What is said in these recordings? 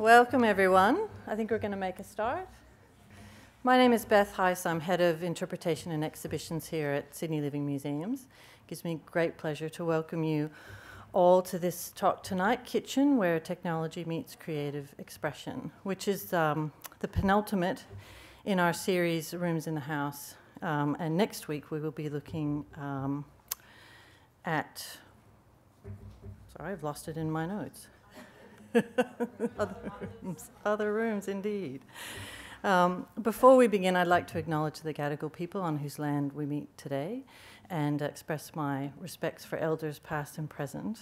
Welcome, everyone. I think we're going to make a start. My name is Beth Heiss. I'm head of interpretation and exhibitions here at Sydney Living Museums. It gives me great pleasure to welcome you all to this talk tonight, Kitchen, where technology meets creative expression, which is um, the penultimate in our series, Rooms in the House. Um, and next week we will be looking um, at, sorry, I've lost it in my notes. Other rooms, other rooms indeed. Um, before we begin, I'd like to acknowledge the Gadigal people on whose land we meet today and express my respects for elders past and present.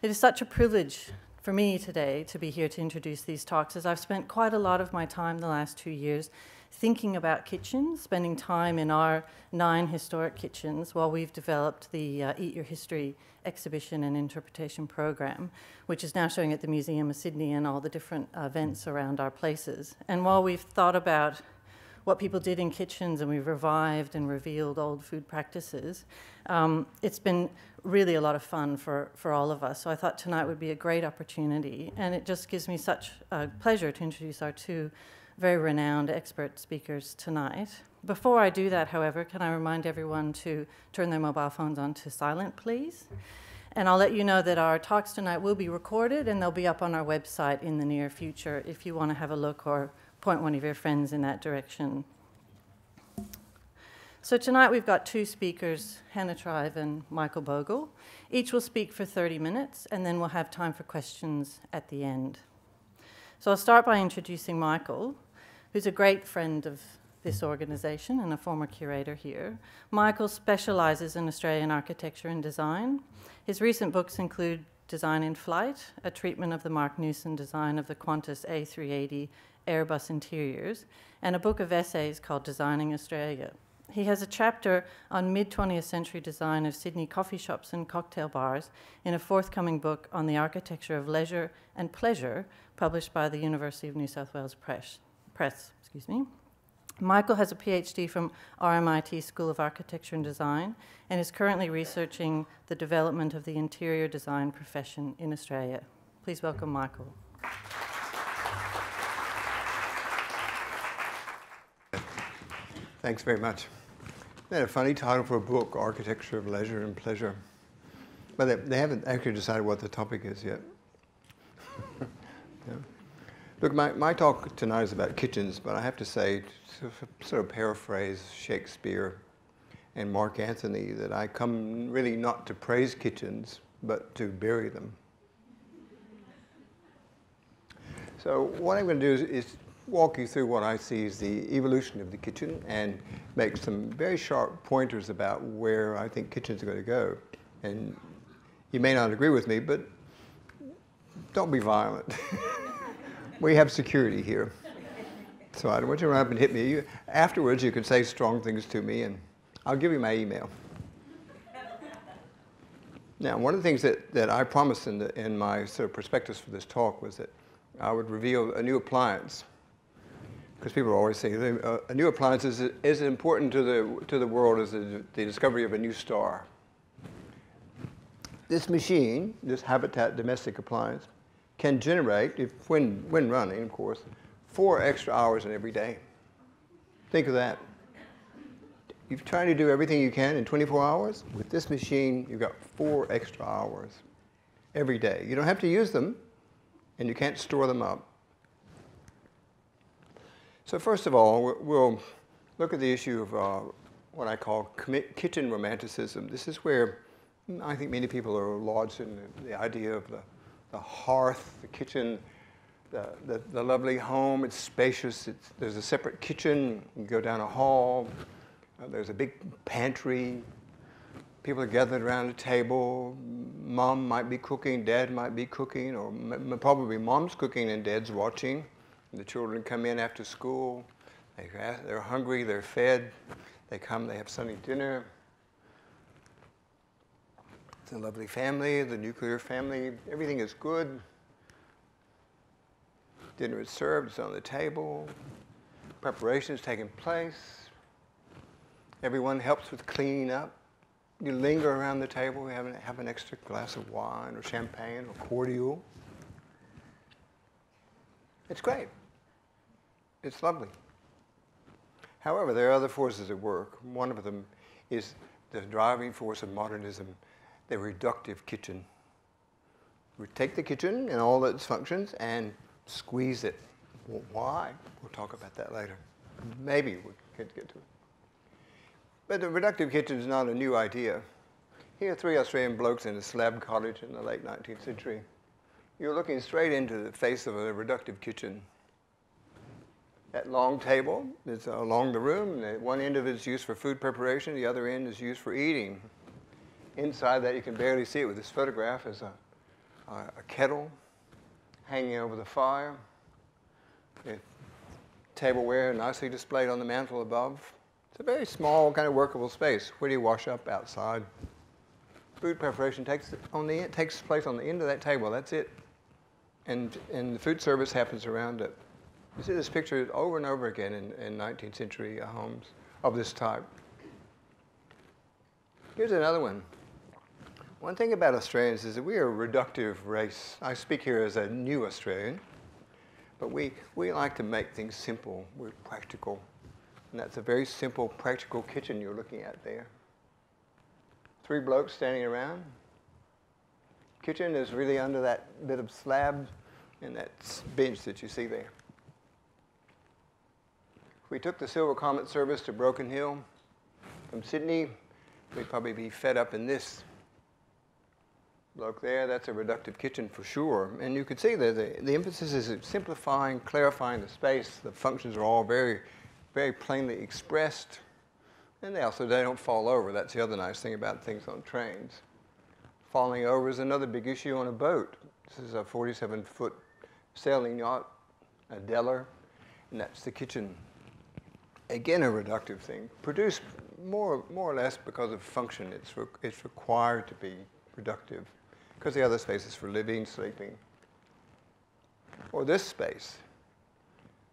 It is such a privilege for me today to be here to introduce these talks as I've spent quite a lot of my time the last two years thinking about kitchens, spending time in our nine historic kitchens while we've developed the uh, Eat Your History exhibition and interpretation program, which is now showing at the Museum of Sydney and all the different events around our places. And while we've thought about what people did in kitchens and we've revived and revealed old food practices, um, it's been really a lot of fun for, for all of us. So I thought tonight would be a great opportunity. And it just gives me such a pleasure to introduce our two very renowned expert speakers tonight. Before I do that, however, can I remind everyone to turn their mobile phones on to silent, please? And I'll let you know that our talks tonight will be recorded and they'll be up on our website in the near future if you want to have a look or point one of your friends in that direction. So tonight we've got two speakers, Hannah Tribe and Michael Bogle. Each will speak for 30 minutes and then we'll have time for questions at the end. So I'll start by introducing Michael, who's a great friend of this organisation and a former curator here. Michael specialises in Australian architecture and design. His recent books include Design in Flight, a treatment of the Marc Newson design of the Qantas A380 Airbus interiors, and a book of essays called Designing Australia. He has a chapter on mid 20th century design of Sydney coffee shops and cocktail bars in a forthcoming book on the architecture of leisure and pleasure, published by the University of New South Wales Press. Press excuse me. Michael has a PhD from RMIT School of Architecture and Design and is currently researching the development of the interior design profession in Australia. Please welcome Michael. Thanks very much. Isn't a funny title for a book, Architecture of Leisure and Pleasure? But they, they haven't actually decided what the topic is yet. yeah. Look, my, my talk tonight is about kitchens, but I have to say, to sort of paraphrase Shakespeare and Mark Antony, that I come really not to praise kitchens, but to bury them. So what I'm going to do is, is walk you through what I see as the evolution of the kitchen and make some very sharp pointers about where I think kitchens are going to go. And you may not agree with me, but don't be violent. we have security here. So I don't want you to run up and hit me. You, afterwards, you can say strong things to me, and I'll give you my email. Now, one of the things that, that I promised in, the, in my sort of prospectus for this talk was that I would reveal a new appliance because people always say uh, a new appliance is as important to the, to the world as the, the discovery of a new star. This machine, this Habitat domestic appliance, can generate, if, when, when running, of course, four extra hours in every day. Think of that. You're trying to do everything you can in 24 hours. With this machine, you've got four extra hours every day. You don't have to use them, and you can't store them up. So first of all, we'll look at the issue of uh, what I call kitchen romanticism. This is where I think many people are lodged in the, idea of the, the hearth, the kitchen, the, the, the, lovely home. It's spacious. It's, there's a separate kitchen. You go down a hall. Uh, there's a big pantry. People are gathered around a table. Mom might be cooking. Dad might be cooking. Or probably mom's cooking and dad's watching. The children come in after school. They, they're hungry, they're fed. They come, they have Sunday dinner. It's a lovely family, the nuclear family. Everything is good. Dinner is served, it's on the table. Preparation is taking place. Everyone helps with cleaning up. You linger around the table, have an, have an extra glass of wine or champagne or cordial. It's great. It's lovely. However, there are other forces at work. One of them is the driving force of modernism, the reductive kitchen. We take the kitchen and all its functions and squeeze it. Well, why? We'll talk about that later. Maybe we could get to it. But the reductive kitchen is not a new idea. Here are three Australian blokes in a slab cottage in the late 19th century. You're looking straight into the face of a reductive kitchen. That long table is along the room. One end of it is used for food preparation, the other end is used for eating. Inside that, you can barely see it with this photograph, is a, a, a kettle hanging over the fire, the tableware nicely displayed on the mantel above. It's a very small, kind of workable space. Where do you wash up? Outside. Food preparation takes, on the, takes place on the end of that table. That's it. And, and the food service happens around it. You see this picture over and over again in, in 19th century homes of this type. Here's another one. One thing about Australians is that we are a reductive race. I speak here as a new Australian, but we, we like to make things simple. We're practical. And that's a very simple, practical kitchen you're looking at there. Three blokes standing around. Kitchen is really under that bit of slab and that bench that you see there. We took the Silver Comet service to Broken Hill from Sydney, we'd probably be fed up in this bloke there. That's a reductive kitchen for sure. And you can see that the, the emphasis is simplifying, clarifying the space. The functions are all very, very plainly expressed. And they also they don't fall over. That's the other nice thing about things on trains. Falling over is another big issue on a boat. This is a 47-foot sailing yacht, a Deller, and that's the kitchen. Again, a reductive thing, produced more, more or less because of function. It's, re it's required to be reductive because the other space is for living, sleeping. Or this space.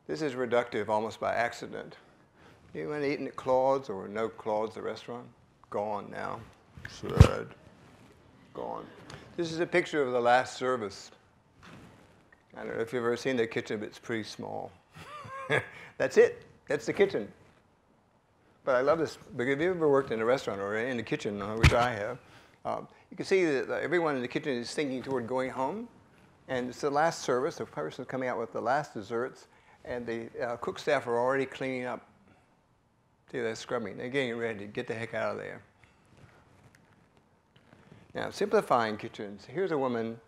This is reductive almost by accident. You went eating at Claude's or no Claude's, the restaurant? Gone now. Sad. Gone. This is a picture of the last service. I don't know if you've ever seen the kitchen, but it's pretty small. That's it. That's the kitchen. But I love this because if you've ever worked in a restaurant or in the kitchen, uh, which I have, um, you can see that everyone in the kitchen is thinking toward going home. And it's the last service. The person's coming out with the last desserts, and the uh, cook staff are already cleaning up. See, they're scrubbing. They're getting ready to get the heck out of there. Now, simplifying kitchens. Here's a woman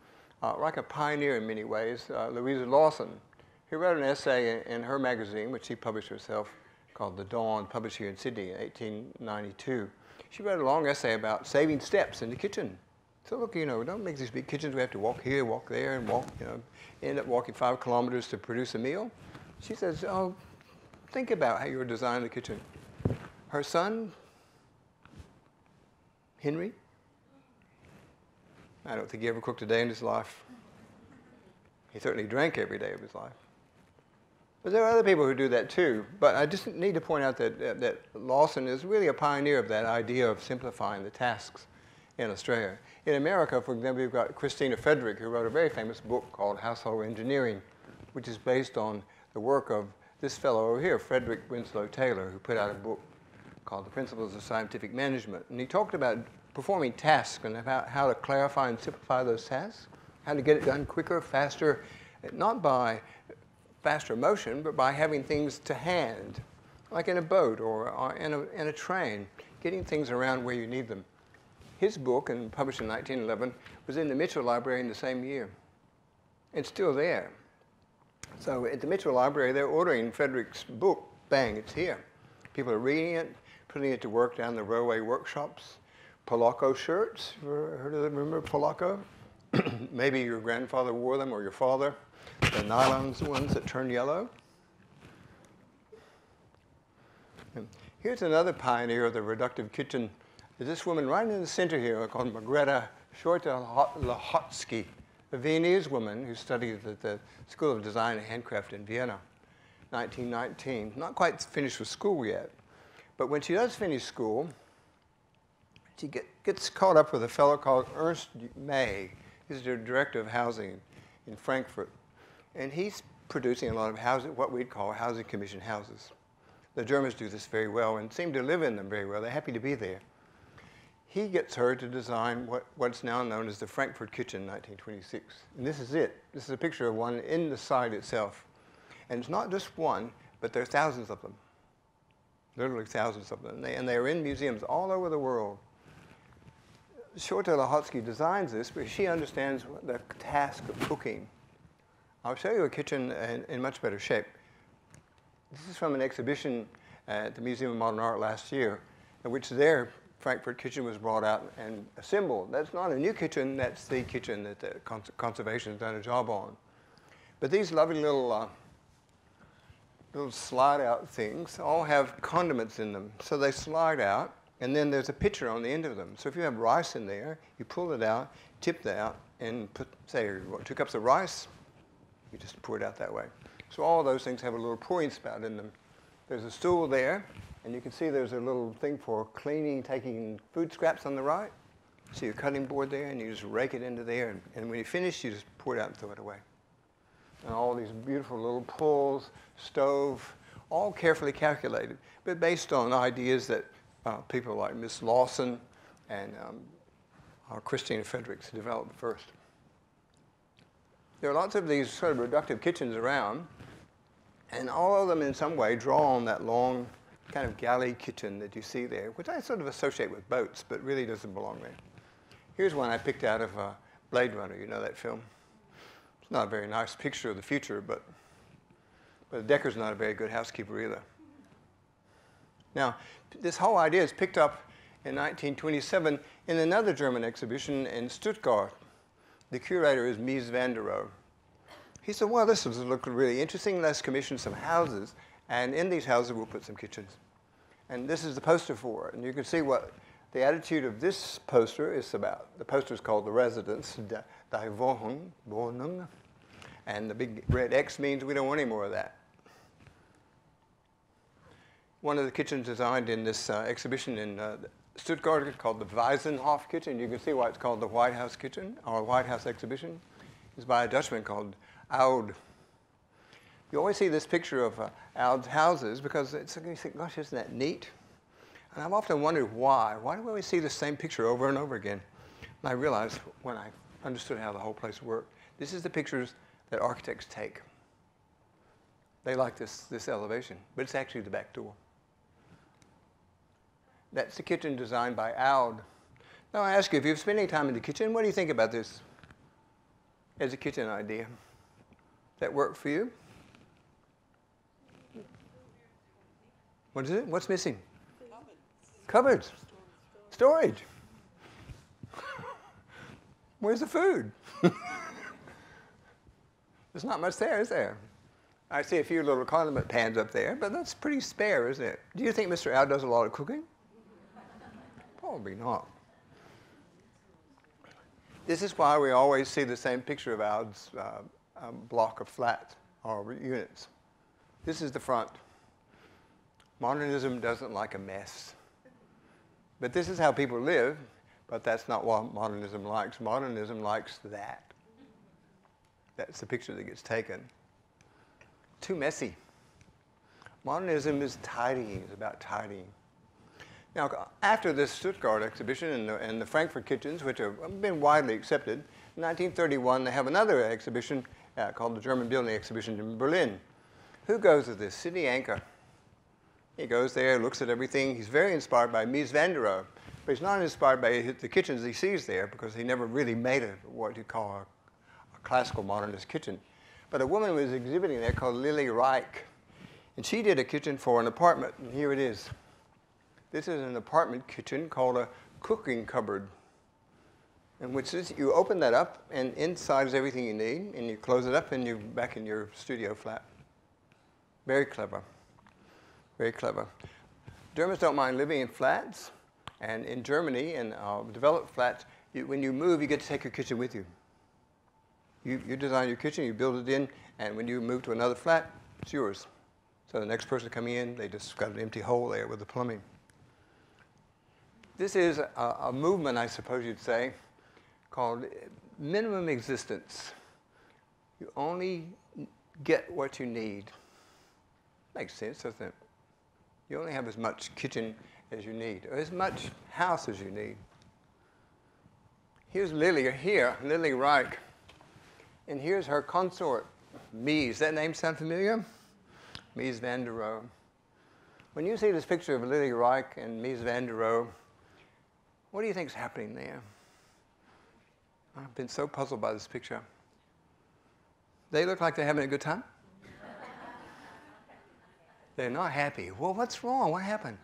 uh, like a pioneer in many ways, uh, Louisa Lawson. He wrote an essay in, her magazine, which she published herself, called The Dawn, published here in Sydney in 1892. She wrote a long essay about saving steps in the kitchen. So look, you know, don't make these big kitchens. We have to walk here, walk there, and walk, you know, end up walking five kilometers to produce a meal. She says, oh, think about how you're designing the kitchen. Her son, Henry, I don't think he ever cooked a day in his life. He certainly drank every day of his life. But there are other people who do that too. But I just need to point out that, that, that Lawson is really a pioneer of that idea of simplifying the tasks in Australia. In America, for example, you've got Christina Frederick, who wrote a very famous book called Household Engineering, which is based on the work of this fellow over here, Frederick Winslow Taylor, who put out a book called The Principles of Scientific Management. And he talked about performing tasks and about how to clarify and simplify those tasks, how to get it done quicker, faster, not by faster motion, but by having things to hand, like in a boat or, or in, a, in a train, getting things around where you need them. His book, and published in 1911, was in the Mitchell Library in the same year. It's still there. So at the Mitchell Library, they're ordering Frederick's book. Bang, it's here. People are reading it, putting it to work down the railway workshops. Pelaco shirts. Remember Pelaco? Maybe your grandfather wore them or your father. The nylon ones that turn yellow. And here's another pioneer of the reductive kitchen. Is this woman right in the center here called Margarete Schütte-Lihotzky, a Viennese woman who studied at the School of Design and Handcraft in Vienna, 1919. Not quite finished with school yet. But when she does finish school, she get, gets caught up with a fellow called Ernst May. He's the director of housing in Frankfurt. And he's producing a lot of housing, what we'd call housing commission houses. The Germans do this very well and seem to live in them very well. They're happy to be there. He gets her to design what, what's now known as the Frankfurt Kitchen in 1926. And this is it. This is a picture of one in the site itself. And it's not just one, but there are thousands of them. Literally thousands of them. And they, and they are in museums all over the world. Schütte-Lihotzky designs this because she understands the task of cooking. I'll show you a kitchen in, in, much better shape. This is from an exhibition at the Museum of Modern Art last year, in which their Frankfurt kitchen was brought out and assembled. That's not a new kitchen, that's the kitchen that the cons conservation has done a job on. But these lovely little, uh, little slide out things all have condiments in them. So they slide out, and then there's a pitcher on the end of them. So if you have rice in there, you pull it out, tip that out, and put, say, two cups of rice, you just pour it out that way. So all those things have a little pouring spout in them. There's a stool there, and you can see there's a little thing for cleaning, taking food scraps on the right. See a cutting board there, and you just rake it into there, and, and when you finish, you just pour it out and throw it away. And all these beautiful little pulls, stove, all carefully calculated, but based on ideas that uh, people like Miss Lawson and um, Christina Fredericks developed first. There are lots of these sort of reductive kitchens around, and all of them in some way draw on that long kind of galley kitchen that you see there, which I sort of associate with boats, but really doesn't belong there. Here's one I picked out of uh, Blade Runner. You know that film? It's not a very nice picture of the future, but, but Deckard's not a very good housekeeper either. Now, this whole idea is picked up in 1927 in another German exhibition in Stuttgart the curator is Mies van der Rohe. He said, well, this is looking really interesting. Let's commission some houses. And in these houses, we'll put some kitchens. And this is the poster for it. And you can see what the attitude of this poster is about. The poster is called The Residence, Die Wohnung. And the big red X means we don't want any more of that. One of the kitchens designed in this uh, exhibition in uh, Stuttgart is called the Weissenhof Kitchen. You can see why it's called the White House Kitchen or White House Exhibition. It's by a Dutchman called Oud. You always see this picture of uh, Oud's houses because it's, you think, gosh, isn't that neat? And I've often wondered why. Why do we always see the same picture over and over again? And I realized when I understood how the whole place worked, this is the pictures that architects take. They like this, this elevation, but it's actually the back door. That's the kitchen designed by Oud. Now I ask you, if you've spent any time in the kitchen, what do you think about this as a kitchen idea? That work for you? What is it? What's missing? Cupboards. Cupboards. Storage. Where's the food? There's not much there, is there? I see a few little condiment pans up there, but that's pretty spare, isn't it? Do you think Mr. Oud does a lot of cooking? Probably not. This is why we always see the same picture of our uh, um, block of flats or units. This is the front. Modernism doesn't like a mess. But this is how people live, but that's not what modernism likes. Modernism likes that. That's the picture that gets taken. Too messy. Modernism is tidying, it's about tidying. Now, after this Stuttgart exhibition and the, and the, Frankfurt kitchens, which have been widely accepted, in 1931 they have another exhibition uh, called the German Building Exhibition in Berlin. Who goes to this? Sydney Ancher. He goes there, looks at everything. He's very inspired by Mies van der Rohe, but he's not inspired by the kitchens he sees there because he never really made a, what you call a, a classical modernist kitchen. But a woman was exhibiting there called Lilly Reich, and she did a kitchen for an apartment, and here it is. This is an apartment kitchen called a cooking cupboard, in which is, you open that up, and inside is everything you need, and you close it up, and you're back in your studio flat. Very clever. Very clever. Germans don't mind living in flats, and in Germany, in uh, developed flats, you, when you move, you get to take your kitchen with you. you. You design your kitchen, you build it in, and when you move to another flat, it's yours. So the next person coming in, they just got an empty hole there with the plumbing. This is a, a movement, I suppose you'd say, called minimum existence. You only get what you need. Makes sense, doesn't it? You only have as much kitchen as you need, or as much house as you need. Here's Lilly here, Lilly Reich. And here's her consort, Mies. That name sound familiar? Mies van der Rohe. When you see this picture of Lilly Reich and Mies van der Rohe, what do you think is happening there? I've been so puzzled by this picture. They look like they're having a good time. they're not happy. Well, what's wrong? What happened?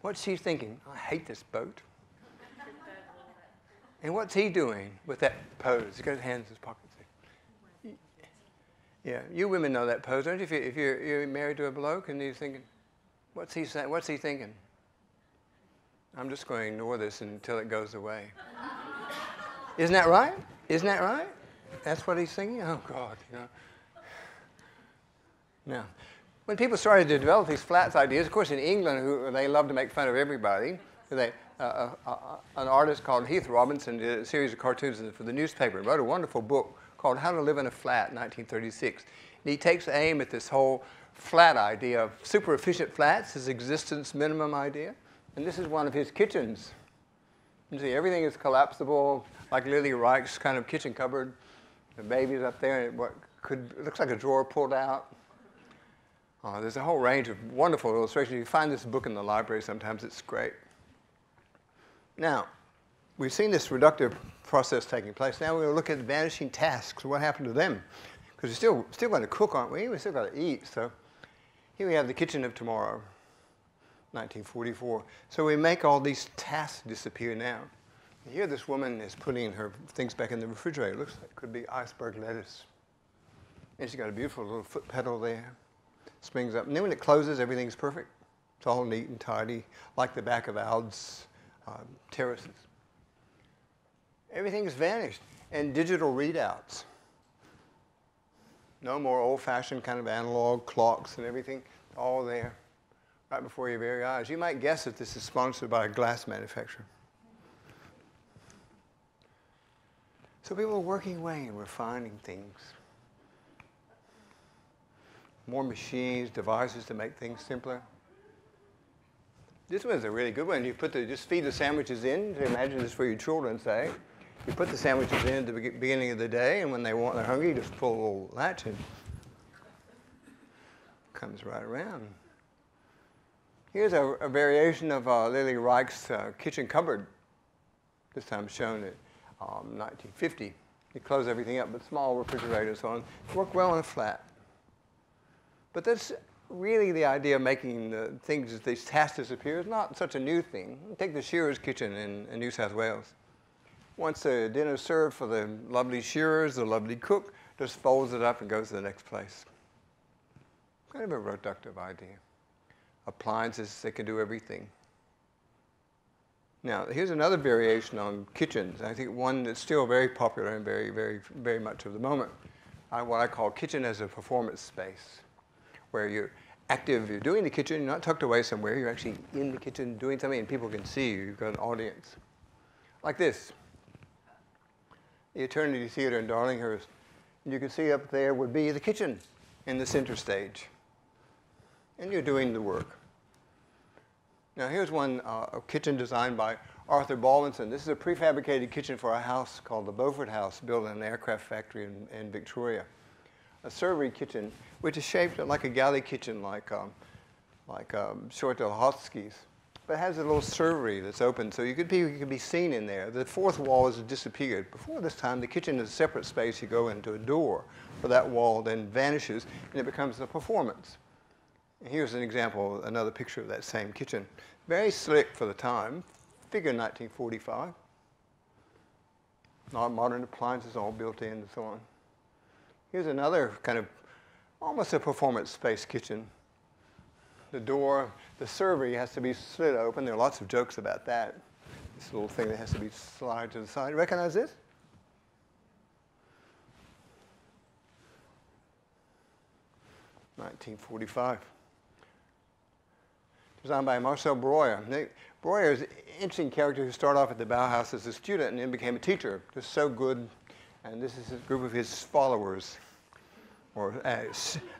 What's she thinking? I hate this boat. and what's he doing with that pose? He's got his hands in his pockets. Yeah, you women know that pose, don't you? If, you, if you're, you're married to a bloke and you're thinking, what's he? What's he thinking? I'm just going to ignore this until it goes away. Isn't that right? Isn't that right? That's what he's thinking? Oh, God, you know. Now, when people started to develop these flats ideas, of course, in England, who, they love to make fun of everybody. They, uh, uh, uh, an artist called Heath Robinson did a series of cartoons for the newspaper and wrote a wonderful book called How to Live in a Flat 1936. And he takes aim at this whole flat idea of super efficient flats, his existence minimum idea. And this is one of his kitchens. You see, everything is collapsible, like Lilly Reich's kind of kitchen cupboard. The baby's up there, and what could looks like a drawer pulled out. Uh, there's a whole range of wonderful illustrations. You find this book in the library sometimes, it's great. Now, we've seen this reductive process taking place. Now we're going to look at vanishing tasks. What happened to them? Because we're still, still going to cook, aren't we? we still got to eat. So here we have the kitchen of tomorrow, 1944. So we make all these tasks disappear now. Here this woman is putting her things back in the refrigerator. It looks like it could be iceberg lettuce. And she's got a beautiful little foot pedal there. Springs up. And then when it closes, everything's perfect. It's all neat and tidy, like the back of Al's um, terraces. Everything's vanished. And digital readouts. No more old-fashioned kind of analog clocks and everything. All there, right before your very eyes. You might guess that this is sponsored by a glass manufacturer. So people are working away and refining things. More machines, devices to make things simpler. This one's a really good one. You put the, just feed the sandwiches in. Imagine this for your children, say. You put the sandwiches in at the beginning of the day, and when they want, they're hungry, you just pull a little latch and comes right around. Here's a, a variation of uh, Lilly Reich's uh, kitchen cupboard. This time shown in um, 1950. You close everything up, but small refrigerators on. Work well in a flat. But that's really the idea of making the things, these tasks disappear is not such a new thing. Take the shearer's kitchen in, in New South Wales. Once the dinner's served for the lovely shearers, the lovely cook, just folds it up and goes to the next place. Kind of a reductive idea. Appliances, they can do everything. Now, here's another variation on kitchens. I think one that's still very popular and very, very, very much of the moment. I, what I call kitchen as a performance space, where you're active, you're doing the kitchen, you're not tucked away somewhere, you're actually in the kitchen doing something and people can see you, you've got an audience. Like this. The Eternity Theater in Darlinghurst. And you can see up there would be the kitchen in the center stage. And you're doing the work. Now here's one uh, a kitchen designed by Arthur Baldwinson. This is a prefabricated kitchen for a house called the Beaufort House, built in an aircraft factory in, in Victoria. A servery kitchen, which is shaped like a galley kitchen, like um, like um, Shortell but it has a little servery that's open, so you could be you could be seen in there. The fourth wall has disappeared. Before this time, the kitchen is a separate space. You go into a door, but that wall then vanishes, and it becomes a performance. Here's an example, another picture of that same kitchen. Very slick for the time, figure 1945. Not modern appliances all built in and so on. Here's another kind of almost a performance space kitchen. The door, the servery has to be slid open. There are lots of jokes about that. This little thing that has to be slid to the side. Recognize this? Nineteen forty-five designed by Marcel Breuer. Breuer is an interesting character who started off at the Bauhaus as a student and then became a teacher. Just so good. And this is a group of his followers. or uh,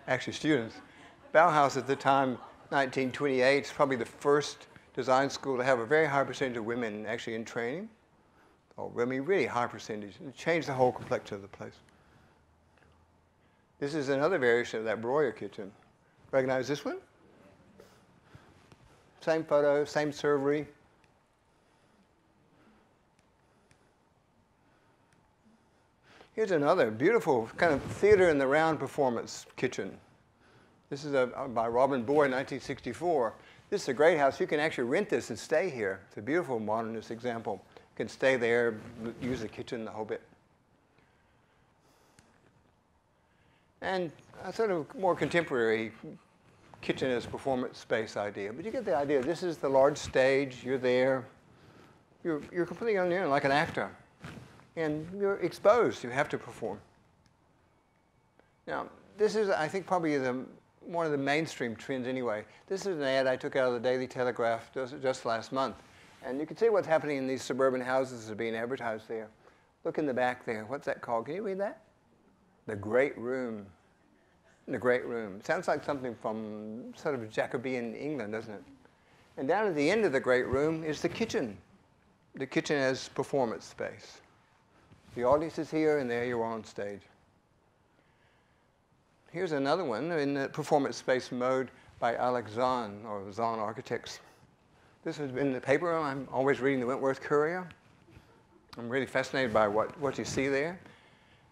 actually students. Bauhaus at the time, 1928, is probably the first design school to have a very high percentage of women actually in training. Oh, I mean, really high percentage. It changed the whole complexion of the place. This is another variation of that Breuer kitchen. Recognize this one? Same photo, same servery. Here's another beautiful kind of theater in the round performance kitchen. This is a, uh, by Robin Boyd, 1964. This is a great house. You can actually rent this and stay here. It's a beautiful modernist example. You can stay there, use the kitchen, the whole bit. And a sort of more contemporary kitchen as performance space idea. But you get the idea. This is the large stage. You're there. You're, you're completely on your own, like an actor. And you're exposed. You have to perform. Now, this is, I think, probably the, one of the mainstream trends anyway. This is an ad I took out of the Daily Telegraph just, just last month. And you can see what's happening in these suburban houses that are being advertised there. Look in the back there. What's that called? Can you read that? The Great Room. The Great Room. Sounds like something from sort of Jacobean England, doesn't it? And down at the end of the Great Room is the kitchen. The kitchen as performance space. The audience is here, and there you are on stage. Here's another one in the performance space mode by Alex Zahn, or Zahn Architects. This has been the paper. I'm always reading the Wentworth Courier. I'm really fascinated by what, what you see there.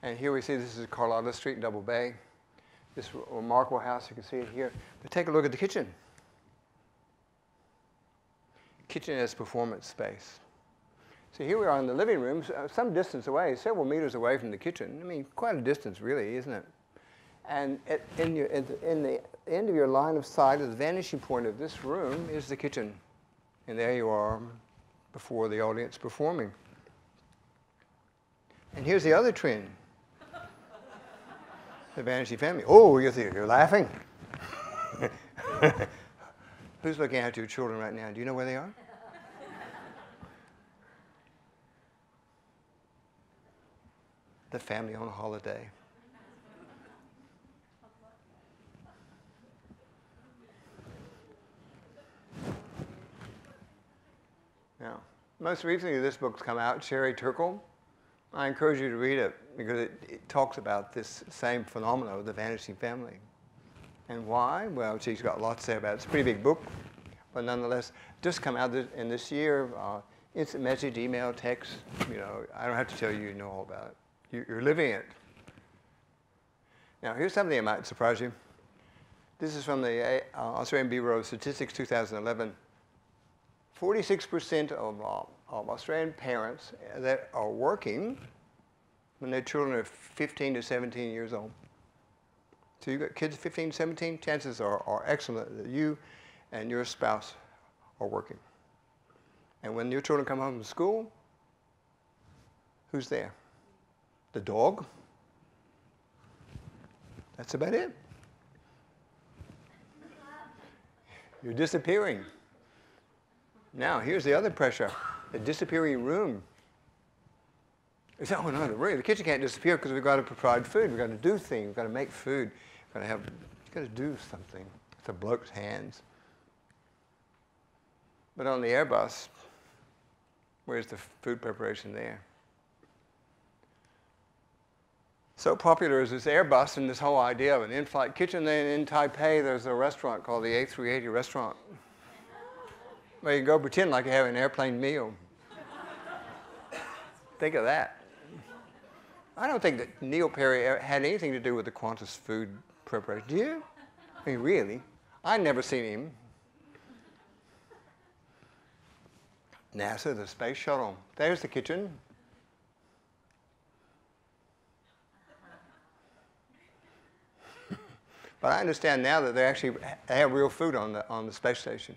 And here we see this is Carlotta Street, Double Bay. This remarkable house, you can see it here. But take a look at the kitchen. Kitchen as performance space. So here we are in the living room, uh, some distance away, several meters away from the kitchen. I mean, quite a distance, really, isn't it? And at, in, your, at the, in the end of your line of sight, at the vanishing point of this room is the kitchen. And there you are before the audience performing. And here's the other trend the Vanity family. Oh, you think you're laughing? Who's looking at your children right now? Do you know where they are? the family on holiday. Now, most recently this book's come out, Sherry Turkle. I encourage you to read it because it, it talks about this same phenomenon of the vanishing family. And why? Well, she's got lots to say about it. It's a pretty big book, but nonetheless, just come out in this year. Uh, instant message, email, text. You know, I don't have to tell you, you know all about it. You, are living it. Now, here's something that might surprise you. This is from the uh, Australian Bureau of Statistics 2011. 46% of, uh, of Australian parents that are working when their children are 15 to 17 years old. So you've got kids 15, 17, chances are, are excellent that you and your spouse are working. And when your children come home from school, who's there? The dog? That's about it. You're disappearing. Now, here's the other pressure the disappearing room. It's, oh no, room, the kitchen can't disappear because we've got to provide food. We've got to do things. We've got to make food. We've got to have, we've got to do something. It's a bloke's hands. But on the Airbus, where's the food preparation there? So popular is this Airbus and this whole idea of an in-flight kitchen. Then in Taipei, there's a restaurant called the A380 restaurant. Where you can go pretend like you have an airplane meal. think of that. I don't think that Neil Perry had anything to do with the Qantas food preparation. Do you? I mean, really? I'd never seen him. NASA, the space shuttle. There's the kitchen. but I understand now that they actually have real food on the, on the space station.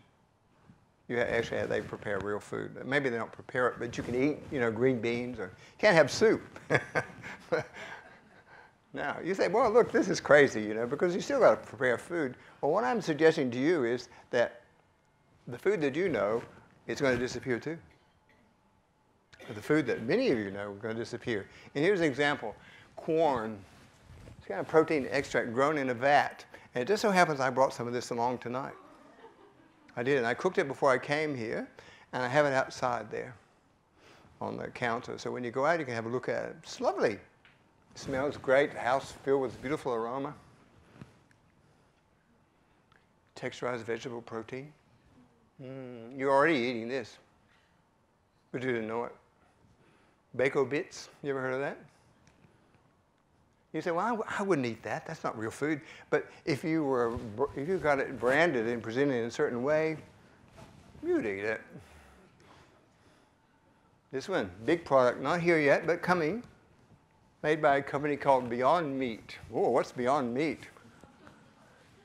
You actually they prepare real food. Maybe they don't prepare it, but you can eat, you know, green beans or can't have soup. now, you say, well, look, this is crazy, you know, because you still got to prepare food. Well, what I'm suggesting to you is that the food that you know is going to disappear too. The food that many of you know is going to disappear. And here's an example. Quorn. See kind of protein extract grown in a vat. And it just so happens I brought some of this along tonight. I did, and I cooked it before I came here, and I have it outside there on the counter. So when you go out, you can have a look at it. It's lovely. It smells great. House filled with beautiful aroma. Texturized vegetable protein. Mm, you're already eating this, but you didn't know it. Bako bits. You ever heard of that? You say, well, I, I wouldn't eat that. That's not real food. But if you were, if you got it branded and presented in a certain way, you'd eat it. This one, big product, not here yet, but coming, made by a company called Beyond Meat. Oh, what's Beyond Meat?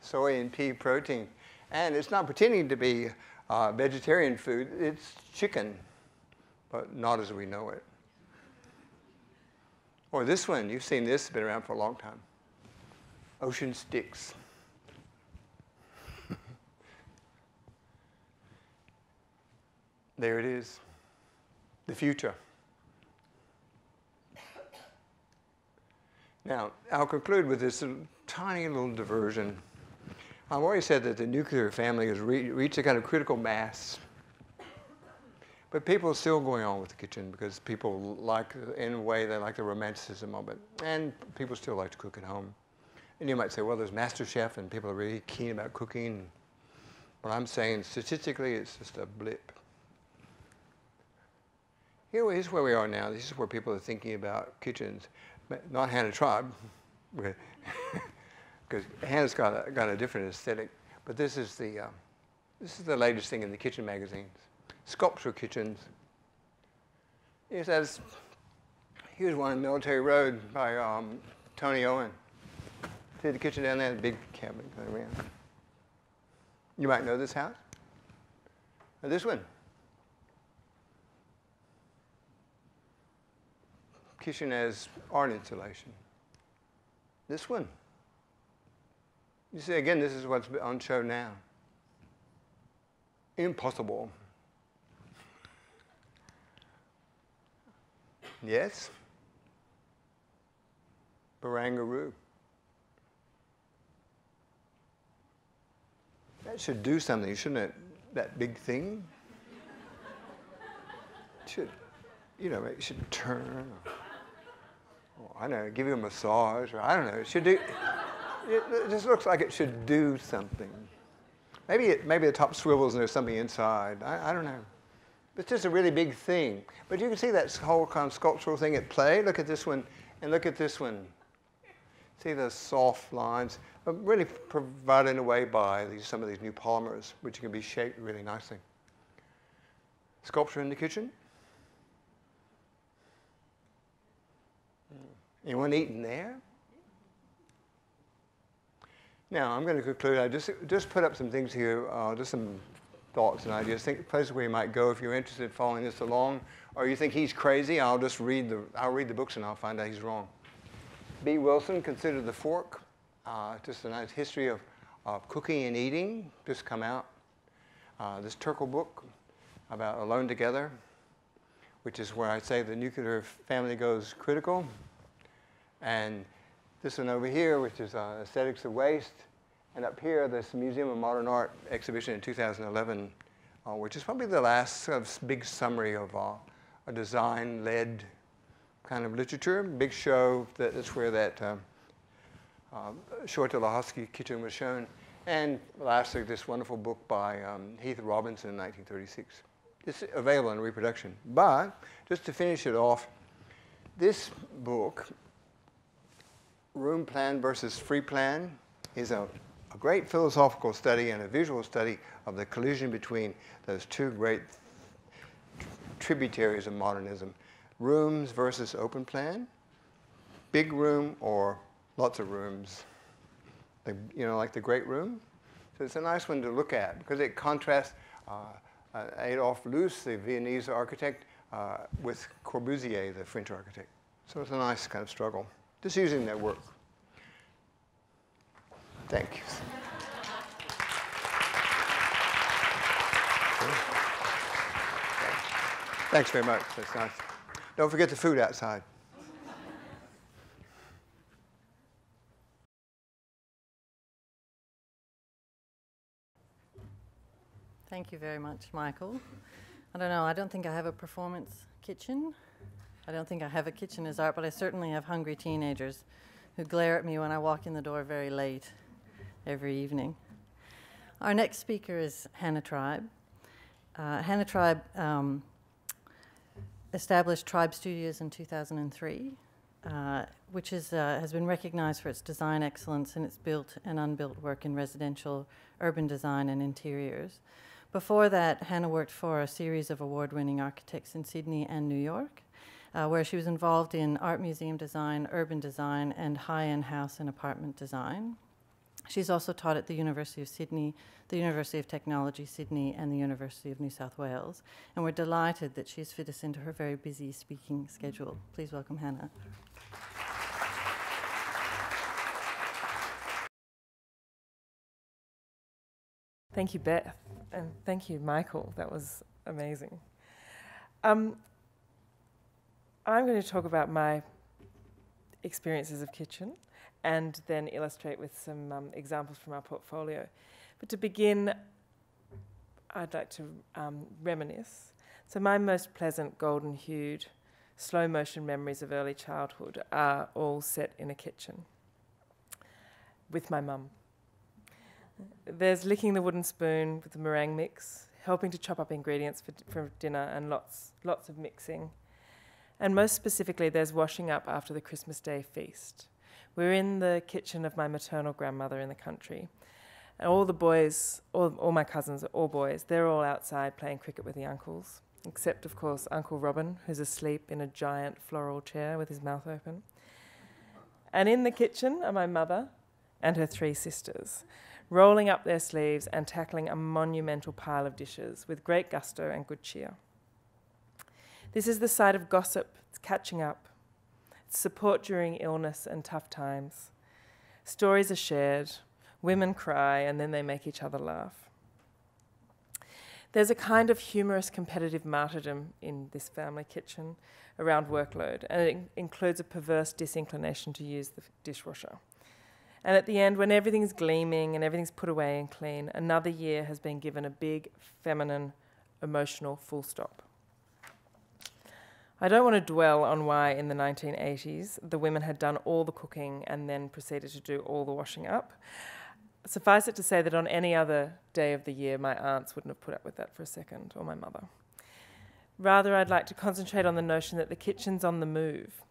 Soy and pea protein. And it's not pretending to be uh, vegetarian food, it's chicken, but not as we know it. Or this one, you've seen this, it's been around for a long time. Ocean sticks. there it is, the future. Now, I'll conclude with this tiny little diversion. I've always said that the nuclear family has re- reached a kind of critical mass but people are still going on with the kitchen because people like, in a way, they like the romanticism of it. And people still like to cook at home. And you might say, well, there's MasterChef and people are really keen about cooking. But I'm saying statistically, it's just a blip. Here is where we are now. This is where people are thinking about kitchens. Not Hannah Tribe, because Hannah's got a, got a different aesthetic. But this is the, uh, this is the latest thing in the kitchen magazines sculpture kitchens. He says, here's one in Military Road by um, Tony Owen. See the kitchen down there, the big cabinet around. You might know this house. This one. Kitchen as art installation. This one. You see, again, this is what's on show now. Impossible. Yes? Barangaroo. That should do something, shouldn't it? That big thing. should, you know, it should turn. Or, I don't know, give you a massage, or I don't know. It should do. It, it just looks like it should do something. Maybe it, maybe the top swivels and there's something inside. I, I don't know. It's just a really big thing. But you can see that whole kind of sculptural thing at play. Look at this one and look at this one. See the soft lines, really provided in a way by these, some of these new polymers, which can be shaped really nicely. Sculpture in the kitchen. Anyone eating there? Now, I'm going to conclude. I just, just put up some things here, uh, just some thoughts and ideas. Think places where you might go if you're interested in following this along, or you think he's crazy. I'll just read the I'll read the books and I'll find out he's wrong. Bee Wilson, Consider the Fork. Uh, just a nice history of, of cooking and eating. Just come out. Uh, this Turkle book about Alone Together, which is where I say the nuclear family goes critical. And this one over here, which is uh, Aesthetics of Waste. And up here, this Museum of Modern Art exhibition in 2011, uh, which is probably the last sort of big summary of uh, a design-led kind of literature. Big show, that is where that uh, uh, Shorty kitchen was shown. And lastly, this wonderful book by um, Heath Robinson in 1936. It's available in reproduction. But just to finish it off, this book, Room Plan versus Free Plan, is a a great philosophical study and a visual study of the collision between those two great tributaries of modernism rooms versus open plan, big room or lots of rooms, the, you know, like the great room. So it's a nice one to look at because it contrasts uh, uh, Adolf Loos, the Viennese architect, uh, with Corbusier, the French architect. So it's a nice kind of struggle, just using their work. Thank you. Thanks very much. That's nice. Don't forget the food outside. Thank you very much, Michael. I don't know, I don't think I have a performance kitchen. I don't think I have a kitchen as art, but I certainly have hungry teenagers who glare at me when I walk in the door very late every evening. Our next speaker is Hannah Tribe. Uh, Hannah Tribe um, established Tribe Studios in 2003, uh, which is, uh, has been recognized for its design excellence in its built and unbuilt work in residential, urban design, and interiors. Before that, Hannah worked for a series of award winning architects in Sydney and New York, uh, where she was involved in art museum design, urban design, and high end house and apartment design. She's also taught at the University of Sydney, the University of Technology Sydney, and the University of New South Wales. And we're delighted that she's fit us into her very busy speaking schedule. Please welcome Hannah. Thank you, Beth, and thank you, Michael. That was amazing. Um, I'm going to talk about my experiences of kitchen and then illustrate with some um, examples from our portfolio. But to begin, I'd like to um, reminisce. So, my most pleasant golden hued, slow motion memories of early childhood are all set in a kitchen with my mum. There's licking the wooden spoon with the meringue mix, helping to chop up ingredients for, for dinner, and lots, lots of mixing. And most specifically, there's washing up after the Christmas Day feast. We're in the kitchen of my maternal grandmother in the country. And all the boys, all, all my cousins are all boys, they're all outside playing cricket with the uncles, except, of course, Uncle Robin, who's asleep in a giant floral chair with his mouth open. And in the kitchen are my mother and her three sisters, rolling up their sleeves and tackling a monumental pile of dishes with great gusto and good cheer. This is the site of gossip, catching up, support during illness and tough times. Stories are shared, women cry, and then they make each other laugh. There's a kind of humorous competitive martyrdom in this family kitchen around workload, and it includes a perverse disinclination to use the dishwasher. And at the end, when everything's gleaming and everything's put away and clean, another year has been given a big, feminine, emotional full stop. I don't want to dwell on why in the 1980s the women had done all the cooking and then proceeded to do all the washing up. Suffice it to say that on any other day of the year, my aunts wouldn't have put up with that for a second, or my mother. Rather, I'd like to concentrate on the notion that the kitchen's on the move.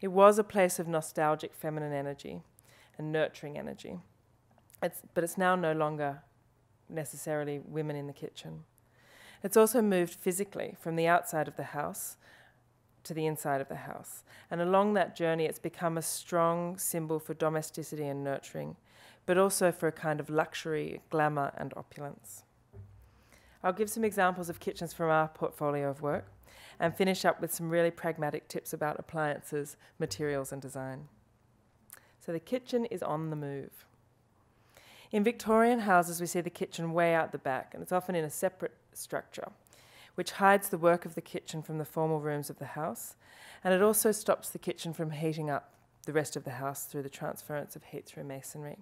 It was a place of nostalgic feminine energy and nurturing energy. It's, but it's now no longer necessarily women in the kitchen. It's also moved physically from the outside of the house to the inside of the house. And along that journey, it's become a strong symbol for domesticity and nurturing, but also for a kind of luxury, glamour, and opulence. I'll give some examples of kitchens from our portfolio of work and finish up with some really pragmatic tips about appliances, materials, and design. So the kitchen is on the move. In Victorian houses, we see the kitchen way out the back, and it's often in a separate structure which hides the work of the kitchen from the formal rooms of the house, and it also stops the kitchen from heating up the rest of the house through the transference of heat through masonry.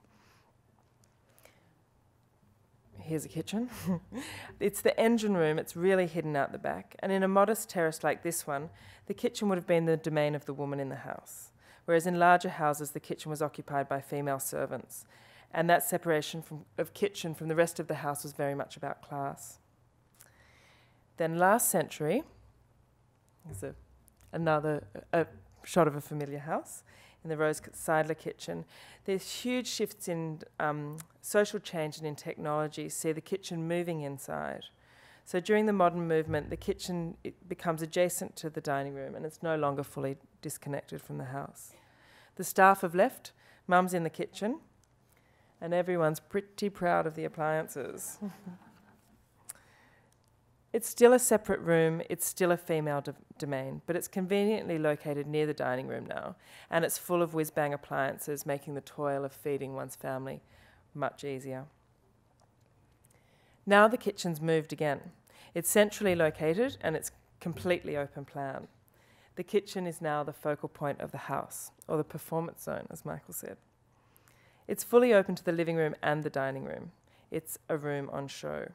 Here's a kitchen. it's the engine room, it's really hidden out the back. And in a modest terrace like this one, the kitchen would have been the domain of the woman in the house. Whereas in larger houses, the kitchen was occupied by female servants. And that separation from, of kitchen from the rest of the house was very much about class. Then last century, there's a, another a shot of a familiar house in the Rose Seidler kitchen. There's huge shifts in um, social change and in technology see the kitchen moving inside. So during the modern movement, the kitchen becomes adjacent to the dining room and it's no longer fully disconnected from the house. The staff have left, mum's in the kitchen, and everyone's pretty proud of the appliances. It's still a separate room, it's still a female do- domain, but it's conveniently located near the dining room now, and it's full of whiz bang appliances, making the toil of feeding one's family much easier. Now the kitchen's moved again. It's centrally located and it's completely open plan. The kitchen is now the focal point of the house, or the performance zone, as Michael said. It's fully open to the living room and the dining room. It's a room on show.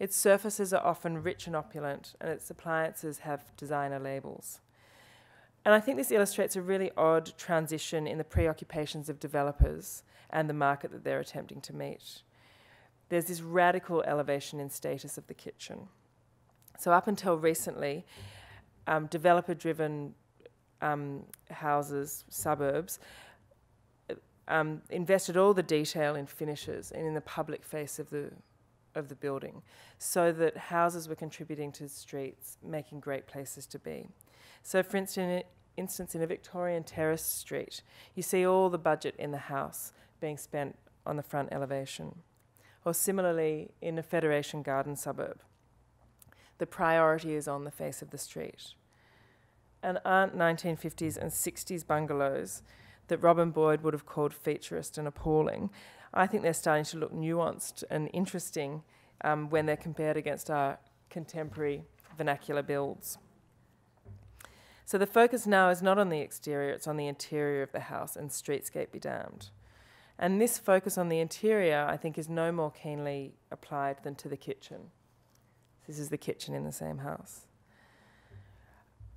Its surfaces are often rich and opulent, and its appliances have designer labels. And I think this illustrates a really odd transition in the preoccupations of developers and the market that they're attempting to meet. There's this radical elevation in status of the kitchen. So, up until recently, um, developer driven um, houses, suburbs, um, invested all the detail in finishes and in the public face of the of the building, so that houses were contributing to streets, making great places to be. So, for instance, instance, in a Victorian terrace street, you see all the budget in the house being spent on the front elevation. Or similarly, in a Federation Garden suburb, the priority is on the face of the street. And aren't 1950s and 60s bungalows that Robin Boyd would have called featurist and appalling, I think they're starting to look nuanced and interesting um, when they're compared against our contemporary vernacular builds. So the focus now is not on the exterior, it's on the interior of the house and streetscape be damned. And this focus on the interior, I think, is no more keenly applied than to the kitchen. This is the kitchen in the same house.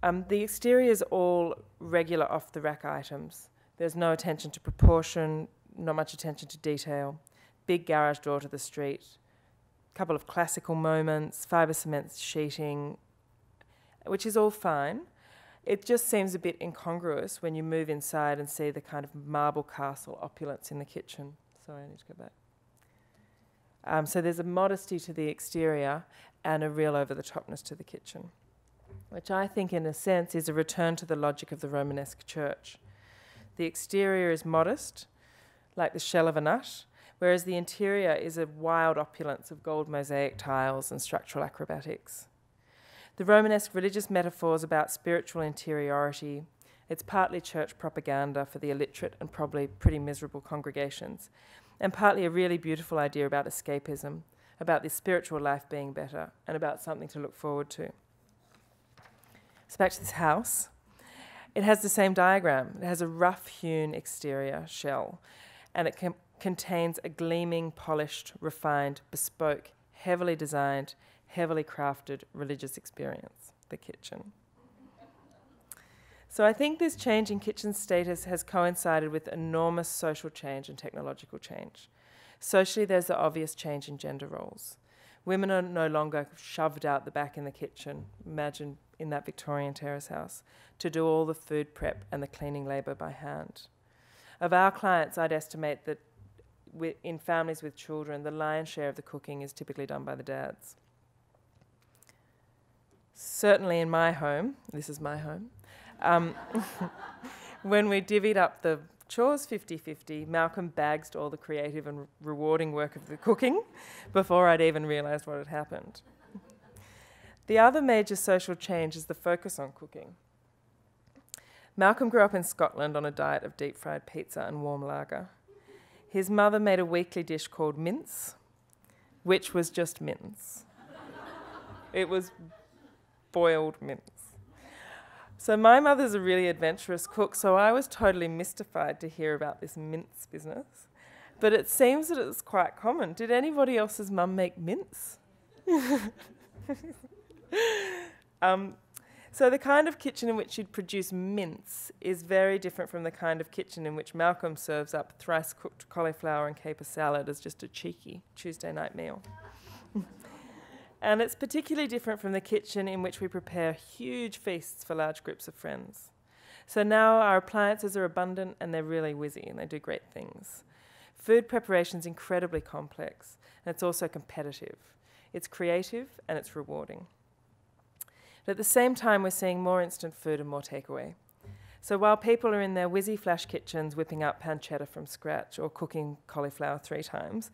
Um, the exterior is all regular off the rack items. There's no attention to proportion, not much attention to detail. Big garage door to the street, a couple of classical moments, fibre cement sheeting, which is all fine. It just seems a bit incongruous when you move inside and see the kind of marble castle opulence in the kitchen. Sorry, I need to go back. Um, so there's a modesty to the exterior and a real over the topness to the kitchen, which I think, in a sense, is a return to the logic of the Romanesque church. The exterior is modest, like the shell of a nut, whereas the interior is a wild opulence of gold mosaic tiles and structural acrobatics. The Romanesque religious metaphors about spiritual interiority, it's partly church propaganda for the illiterate and probably pretty miserable congregations, and partly a really beautiful idea about escapism, about this spiritual life being better, and about something to look forward to. So back to this house. It has the same diagram. It has a rough hewn exterior shell, and it com- contains a gleaming, polished, refined, bespoke, heavily designed, heavily crafted religious experience, the kitchen. So I think this change in kitchen status has coincided with enormous social change and technological change. Socially, there's the obvious change in gender roles. Women are no longer shoved out the back in the kitchen, imagine in that Victorian terrace house, to do all the food prep and the cleaning labour by hand. Of our clients, I'd estimate that in families with children, the lion's share of the cooking is typically done by the dads. Certainly in my home, this is my home, um, when we divvied up the chores 50 50, Malcolm bagged all the creative and rewarding work of the cooking before I'd even realised what had happened. The other major social change is the focus on cooking. Malcolm grew up in Scotland on a diet of deep fried pizza and warm lager. His mother made a weekly dish called mince, which was just mince. it was boiled mince. So, my mother's a really adventurous cook, so I was totally mystified to hear about this mince business. But it seems that it's quite common. Did anybody else's mum make mince? um, so, the kind of kitchen in which you'd produce mince is very different from the kind of kitchen in which Malcolm serves up thrice cooked cauliflower and caper salad as just a cheeky Tuesday night meal. And it's particularly different from the kitchen in which we prepare huge feasts for large groups of friends. So now our appliances are abundant and they're really whizzy and they do great things. Food preparation is incredibly complex and it's also competitive. It's creative and it's rewarding. But at the same time, we're seeing more instant food and more takeaway. So while people are in their whizzy flash kitchens whipping up pancetta from scratch or cooking cauliflower three times,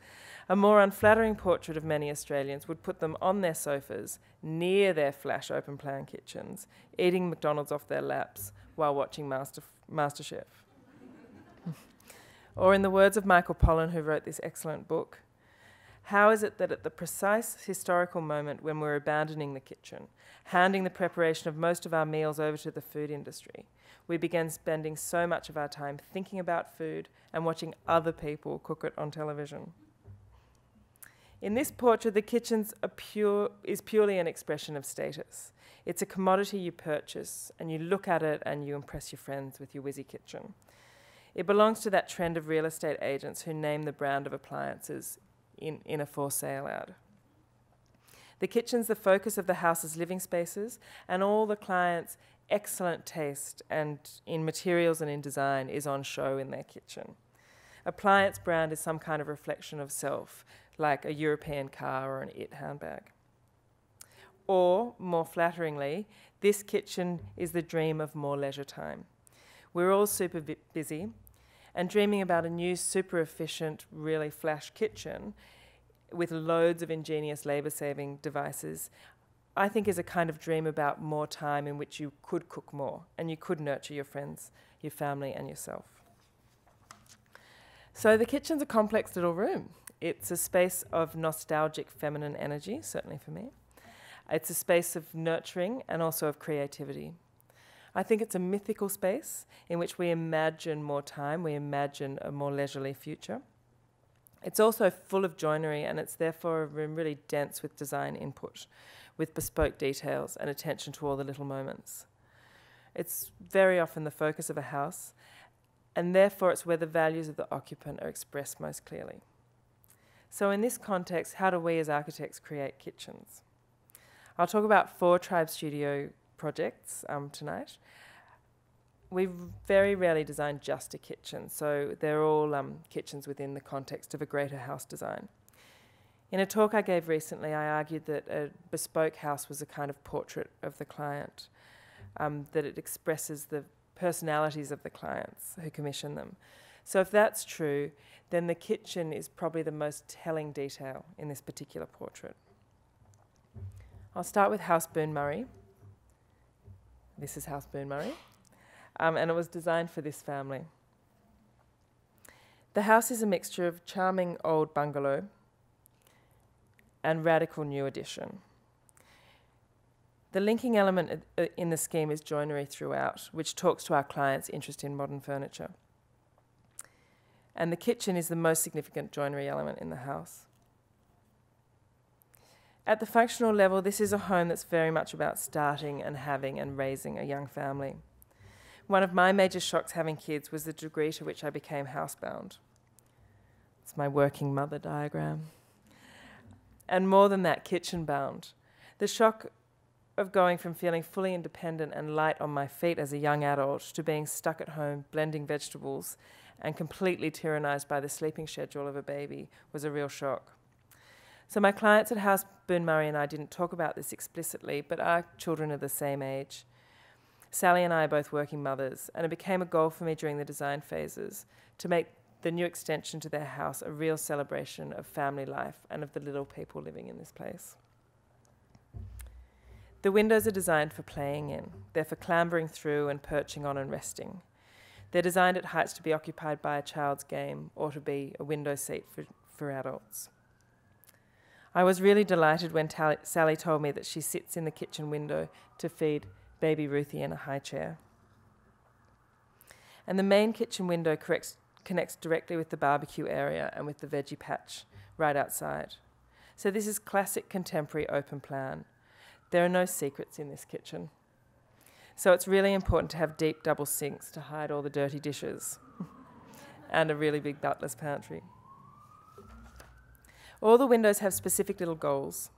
a more unflattering portrait of many Australians would put them on their sofas near their flash open plan kitchens, eating McDonald's off their laps while watching Master, MasterChef. or, in the words of Michael Pollan, who wrote this excellent book, how is it that at the precise historical moment when we're abandoning the kitchen, handing the preparation of most of our meals over to the food industry, we begin spending so much of our time thinking about food and watching other people cook it on television? In this portrait, the kitchen pure, is purely an expression of status. It's a commodity you purchase, and you look at it and you impress your friends with your whizzy kitchen. It belongs to that trend of real estate agents who name the brand of appliances in, in a for sale ad. The kitchen's the focus of the house's living spaces, and all the clients' excellent taste and in materials and in design is on show in their kitchen. Appliance brand is some kind of reflection of self, like a European car or an IT handbag. Or, more flatteringly, this kitchen is the dream of more leisure time. We're all super busy, and dreaming about a new, super efficient, really flash kitchen with loads of ingenious labour saving devices, I think is a kind of dream about more time in which you could cook more and you could nurture your friends, your family, and yourself. So the kitchen's a complex little room. It's a space of nostalgic feminine energy, certainly for me. It's a space of nurturing and also of creativity. I think it's a mythical space in which we imagine more time, we imagine a more leisurely future. It's also full of joinery and it's therefore a room really dense with design input, with bespoke details and attention to all the little moments. It's very often the focus of a house, and therefore it's where the values of the occupant are expressed most clearly. So, in this context, how do we as architects create kitchens? I'll talk about four Tribe Studio projects um, tonight. We very rarely design just a kitchen, so they're all um, kitchens within the context of a greater house design. In a talk I gave recently, I argued that a bespoke house was a kind of portrait of the client, um, that it expresses the personalities of the clients who commission them. So, if that's true, then the kitchen is probably the most telling detail in this particular portrait. I'll start with House Boon Murray. This is House Boon Murray. Um, and it was designed for this family. The house is a mixture of charming old bungalow and radical new addition. The linking element uh, in the scheme is joinery throughout, which talks to our clients' interest in modern furniture. And the kitchen is the most significant joinery element in the house. At the functional level, this is a home that's very much about starting and having and raising a young family. One of my major shocks having kids was the degree to which I became housebound. It's my working mother diagram. And more than that, kitchen bound. The shock of going from feeling fully independent and light on my feet as a young adult to being stuck at home blending vegetables and completely tyrannized by the sleeping schedule of a baby was a real shock. So my clients at House Boon Murray and I didn't talk about this explicitly, but our children are the same age. Sally and I are both working mothers, and it became a goal for me during the design phases to make the new extension to their house a real celebration of family life and of the little people living in this place. The windows are designed for playing in. They're for clambering through and perching on and resting. They're designed at heights to be occupied by a child's game or to be a window seat for, for adults. I was really delighted when Tally, Sally told me that she sits in the kitchen window to feed baby Ruthie in a high chair. And the main kitchen window corrects, connects directly with the barbecue area and with the veggie patch right outside. So this is classic contemporary open plan. There are no secrets in this kitchen. So it's really important to have deep double sinks to hide all the dirty dishes and a really big butler's pantry. All the windows have specific little goals,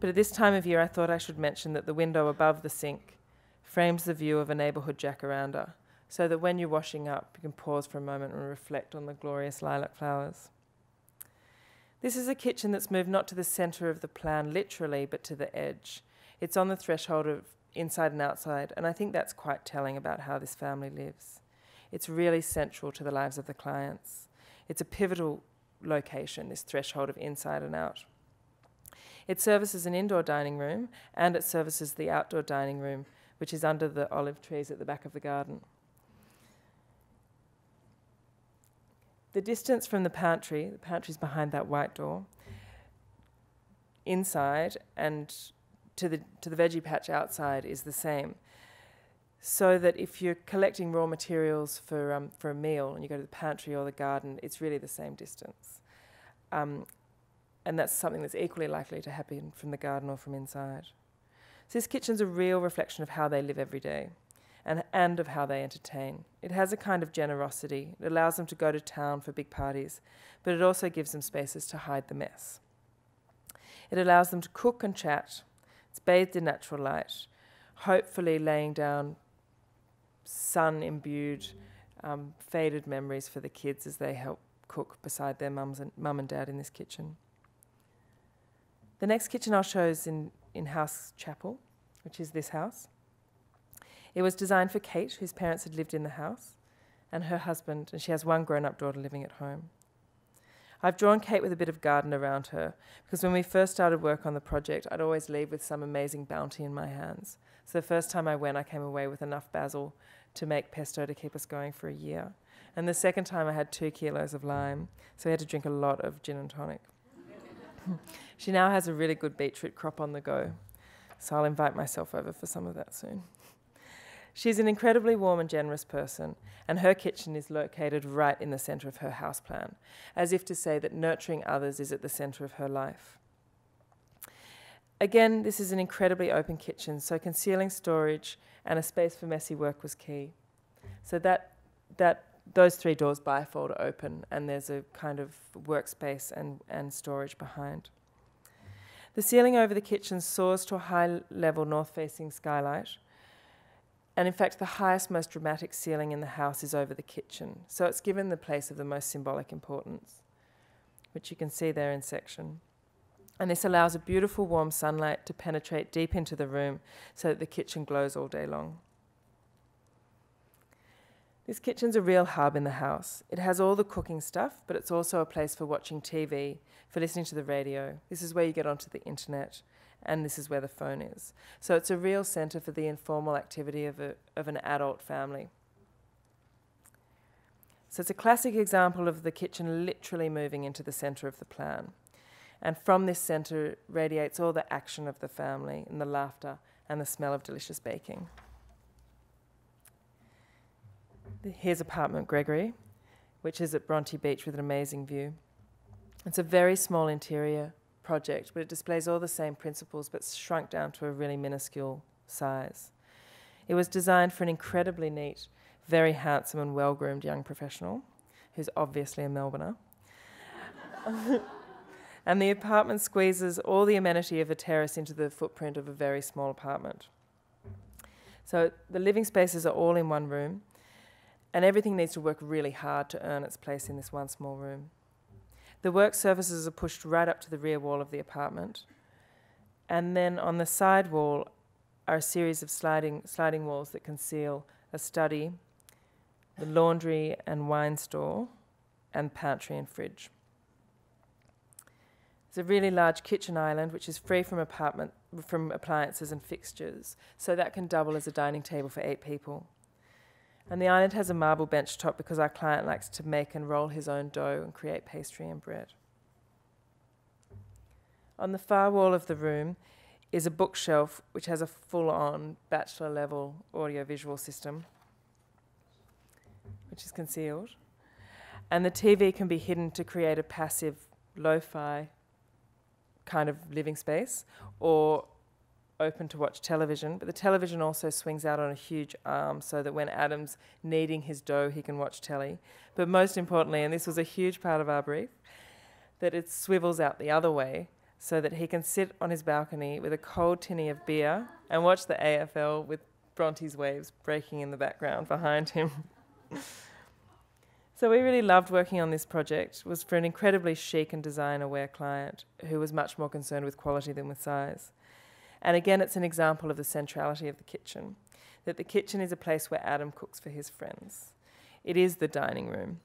but at this time of year I thought I should mention that the window above the sink frames the view of a neighbourhood jacaranda, so that when you're washing up, you can pause for a moment and reflect on the glorious lilac flowers. This is a kitchen that's moved not to the centre of the plan literally, but to the edge. It's on the threshold of inside and outside, and I think that's quite telling about how this family lives. It's really central to the lives of the clients. It's a pivotal location, this threshold of inside and out. It services an indoor dining room and it services the outdoor dining room, which is under the olive trees at the back of the garden. The distance from the pantry, the pantry is behind that white door, inside and to the, to the veggie patch outside is the same. So that if you're collecting raw materials for, um, for a meal and you go to the pantry or the garden, it's really the same distance. Um, and that's something that's equally likely to happen from the garden or from inside. So this kitchen's a real reflection of how they live every day and, and of how they entertain. It has a kind of generosity. It allows them to go to town for big parties, but it also gives them spaces to hide the mess. It allows them to cook and chat. It's bathed in natural light, hopefully laying down sun imbued, um, faded memories for the kids as they help cook beside their mums and mum and dad in this kitchen. The next kitchen I'll show is in, in House Chapel, which is this house. It was designed for Kate, whose parents had lived in the house, and her husband, and she has one grown up daughter living at home. I've drawn Kate with a bit of garden around her because when we first started work on the project, I'd always leave with some amazing bounty in my hands. So the first time I went, I came away with enough basil to make pesto to keep us going for a year. And the second time, I had two kilos of lime, so we had to drink a lot of gin and tonic. she now has a really good beetroot crop on the go, so I'll invite myself over for some of that soon. She's an incredibly warm and generous person, and her kitchen is located right in the centre of her house plan, as if to say that nurturing others is at the centre of her life. Again, this is an incredibly open kitchen, so concealing storage and a space for messy work was key. So that that those three doors bifold open, and there's a kind of workspace and, and storage behind. The ceiling over the kitchen soars to a high level north facing skylight, and in fact, the highest, most dramatic ceiling in the house is over the kitchen. So it's given the place of the most symbolic importance, which you can see there in section. And this allows a beautiful warm sunlight to penetrate deep into the room so that the kitchen glows all day long. This kitchen's a real hub in the house. It has all the cooking stuff, but it's also a place for watching TV, for listening to the radio. This is where you get onto the internet, and this is where the phone is. So it's a real centre for the informal activity of, a, of an adult family. So it's a classic example of the kitchen literally moving into the centre of the plan. And from this centre radiates all the action of the family and the laughter and the smell of delicious baking. Here's apartment Gregory, which is at Bronte Beach with an amazing view. It's a very small interior, project, but it displays all the same principles but shrunk down to a really minuscule size. It was designed for an incredibly neat, very handsome and well groomed young professional who's obviously a Melbourner. and the apartment squeezes all the amenity of a terrace into the footprint of a very small apartment. So the living spaces are all in one room, and everything needs to work really hard to earn its place in this one small room. The work surfaces are pushed right up to the rear wall of the apartment. And then on the side wall are a series of sliding, sliding walls that conceal a study, the laundry and wine store, and pantry and fridge. There's a really large kitchen island which is free from apartment from appliances and fixtures, so that can double as a dining table for eight people. And the island has a marble bench top because our client likes to make and roll his own dough and create pastry and bread. On the far wall of the room is a bookshelf which has a full on bachelor level audiovisual system, which is concealed. And the TV can be hidden to create a passive lo fi kind of living space or open to watch television, but the television also swings out on a huge arm so that when Adam's kneading his dough, he can watch telly. But most importantly, and this was a huge part of our brief, that it swivels out the other way so that he can sit on his balcony with a cold tinny of beer and watch the AFL with Bronte's waves breaking in the background behind him. so we really loved working on this project. It was for an incredibly chic and design aware client who was much more concerned with quality than with size. And again, it's an example of the centrality of the kitchen, that the kitchen is a place where Adam cooks for his friends. It is the dining room.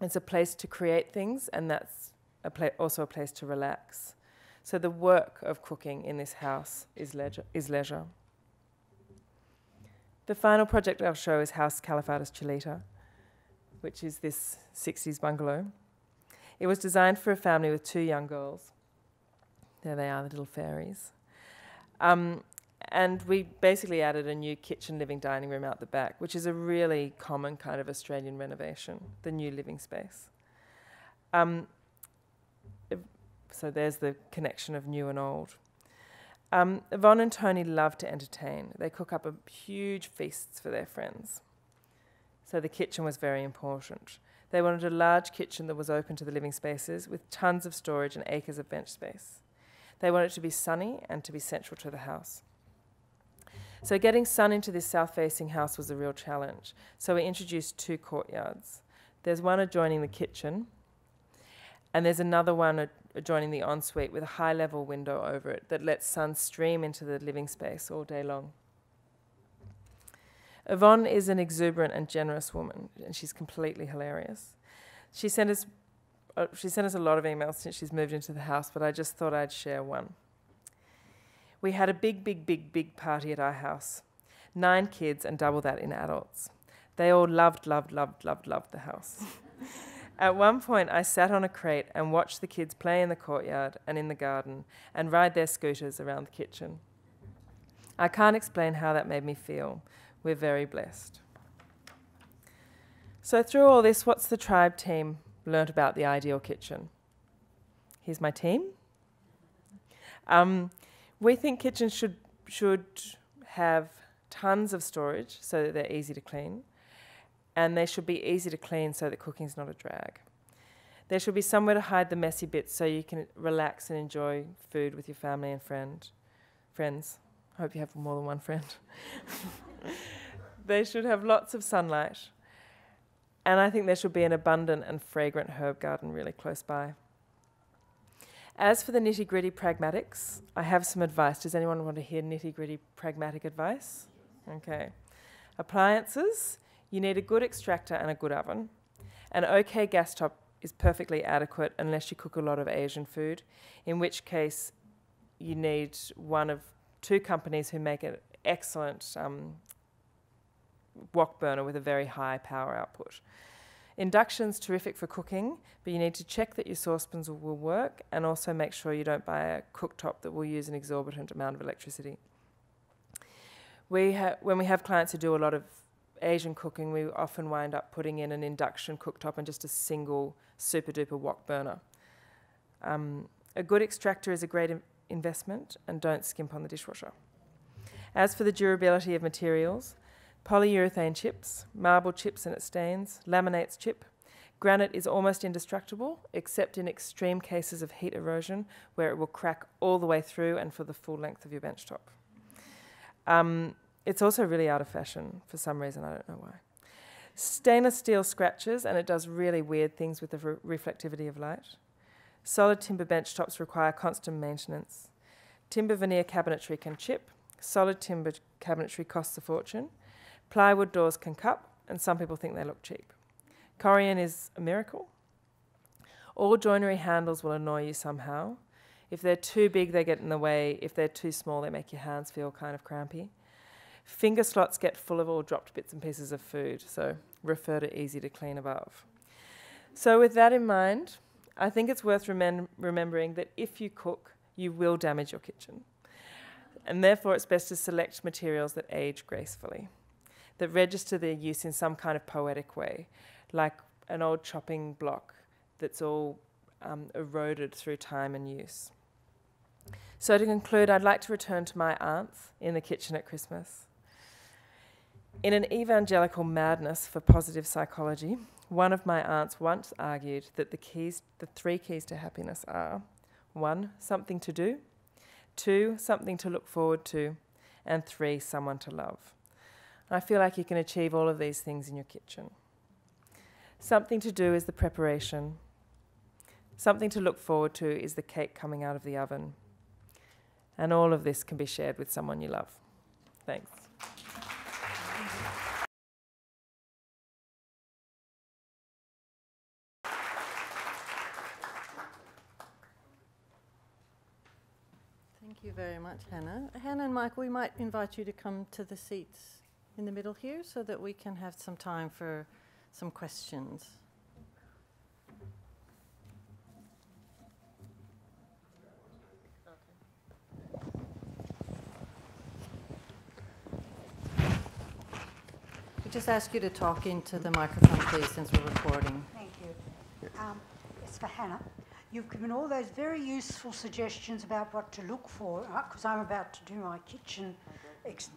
It's a place to create things, and that's a also a place to relax. So the work of cooking in this house is leisure. Is leisure. The final project I'll show is House Calafardis Chilita, which is this 60s bungalow. It was designed for a family with two young girls. There they are, the little fairies. Um, and we basically added a new kitchen, living, dining room out the back, which is a really common kind of Australian renovation, the new living space. Um, So there's the connection of new and old. Um, Yvonne and Tony love to entertain. They cook up a huge feasts for their friends. So the kitchen was very important. They wanted a large kitchen that was open to the living spaces with tons of storage and acres of bench space. They wanted it to be sunny and to be central to the house. So getting sun into this south-facing house was a real challenge. So we introduced two courtyards. There's one adjoining the kitchen, and there's another one adjoining the ensuite with a high-level window over it that lets sun stream into the living space all day long. Yvonne is an exuberant and generous woman, and she's completely hilarious. She sent us, uh, she sent us a lot of emails since she's moved into the house, but I just thought I'd share one. We had a big, big, big, big party at our house. Nine kids and double that in adults. They all loved, loved, loved, loved, loved the house. At one point, I sat on a crate and watched the kids play in the courtyard and in the garden and ride their scooters around the kitchen. I can't explain how that made me feel. We're very blessed. So, through all this, what's the tribe team learnt about the ideal kitchen? Here's my team. Um, we think kitchens should, should have tons of storage so that they're easy to clean, and they should be easy to clean so that cooking's not a drag. There should be somewhere to hide the messy bits so you can relax and enjoy food with your family and friend, friends. I hope you have more than one friend. they should have lots of sunlight, and I think there should be an abundant and fragrant herb garden really close by. As for the nitty gritty pragmatics, I have some advice. Does anyone want to hear nitty gritty pragmatic advice? Okay. Appliances, you need a good extractor and a good oven. An okay gas top is perfectly adequate unless you cook a lot of Asian food, in which case you need one of two companies who make an excellent um, wok burner with a very high power output. Induction's terrific for cooking, but you need to check that your saucepans will work and also make sure you don't buy a cooktop that will use an exorbitant amount of electricity. We when we have clients who do a lot of Asian cooking, we often wind up putting in an induction cooktop and just a single super duper wok burner. Um, a good extractor is a great investment and don't skimp on the dishwasher. As for the durability of materials, polyurethane chips, marble chips and it stains, laminates chip. Granite is almost indestructible, except in extreme cases of heat erosion, where it will crack all the way through and for the full length of your benchtop. Um, it's also really out of fashion for some reason, I don't know why. Stainless steel scratches, and it does really weird things with the re reflectivity of light. Solid timber bench tops require constant maintenance. Timber veneer cabinetry can chip. Solid timber cabinetry costs a fortune. Plywood doors can cup, and some people think they look cheap. Corian is a miracle. All joinery handles will annoy you somehow. If they're too big, they get in the way. If they're too small, they make your hands feel kind of crampy. Finger slots get full of all dropped bits and pieces of food, so refer to easy to clean above. So, with that in mind, I think it's worth remem remembering that if you cook, you will damage your kitchen. And therefore, it's best to select materials that age gracefully that register their use in some kind of poetic way, like an old chopping block that's all um, eroded through time and use. So, to conclude, I'd like to return to my aunts in the kitchen at Christmas. In an evangelical madness for positive psychology, one of my aunts once argued that the keys, the three keys to happiness are one, something to do, two, something to look forward to, and three, someone to love. I feel like you can achieve all of these things in your kitchen. Something to do is the preparation. Something to look forward to is the cake coming out of the oven. And all of this can be shared with someone you love. Thanks. Thank you very much, Hannah. Hannah and Mike, we might invite you to come to the seats in the middle here so that we can have some time for some questions. We just ask you to talk into the microphone, please, since we're recording. Thank you. Um, it's for Hannah. You've given all those very useful suggestions about what to look for, because I'm about to do my kitchen,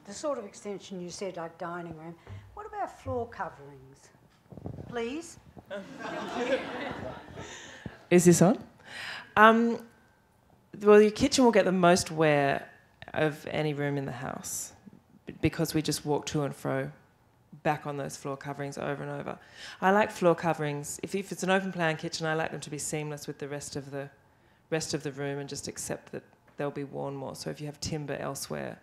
the sort of extension you said, like dining room. What about floor coverings? Please? Is this on? Um, well, your kitchen will get the most wear of any room in the house because we just walk to and fro back on those floor coverings over and over. I like floor coverings. If, if it's an open plan kitchen, I like them to be seamless with the rest of the rest of the room and just accept that they'll be worn more. So if you have timber elsewhere,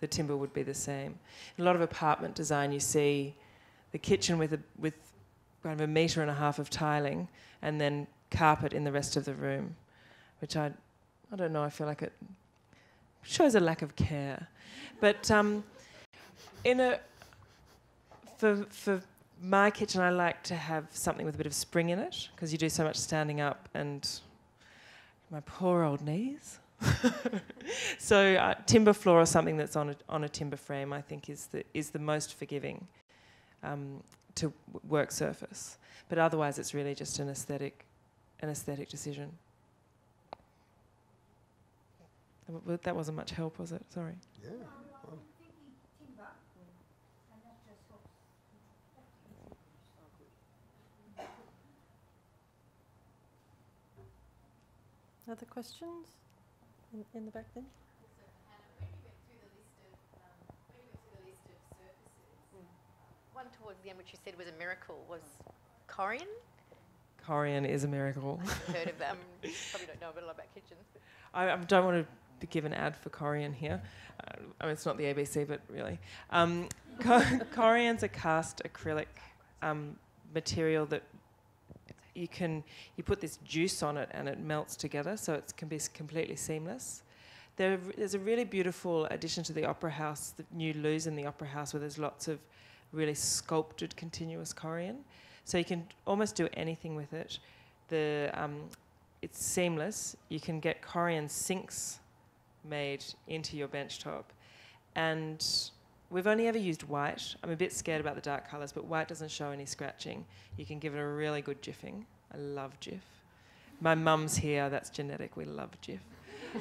the timber would be the same. In a lot of apartment design, you see the kitchen with a with kind of a metre and a half of tiling and then carpet in the rest of the room, which I, I don't know, I feel like it shows a lack of care. But um, in a, for, for my kitchen, I like to have something with a bit of spring in it because you do so much standing up and my poor old knees. so uh, timber floor or something that's on a, on a timber frame, I think, is the, is the most forgiving um, to work surface. But otherwise, it's really just an aesthetic, an aesthetic decision. That That wasn't much help, was it? Sorry. Yeah. Other questions in, in the back there? One towards the end, which you said was a miracle, was Corian. Corian is a miracle. Heard of them? Probably don't know a lot about kitchens. I, I don't want to give an ad for Corian here. Uh, I mean, it's not the ABC, but really. Um, Corian's a cast acrylic um, material that you can you put this juice on it and it melts together, so it can be completely seamless. There, there's a really beautiful addition to the Opera House, the new loos in the Opera House, where there's lots of really sculpted continuous Corian. So you can almost do anything with it. The um, it's seamless. You can get Corian sinks made into your bench top, and we've only ever used white. I'm a bit scared about the dark colours, but white doesn't show any scratching. You can give it a really good jiffing. I love Jif. My mum's here. That's genetic. We love Jif.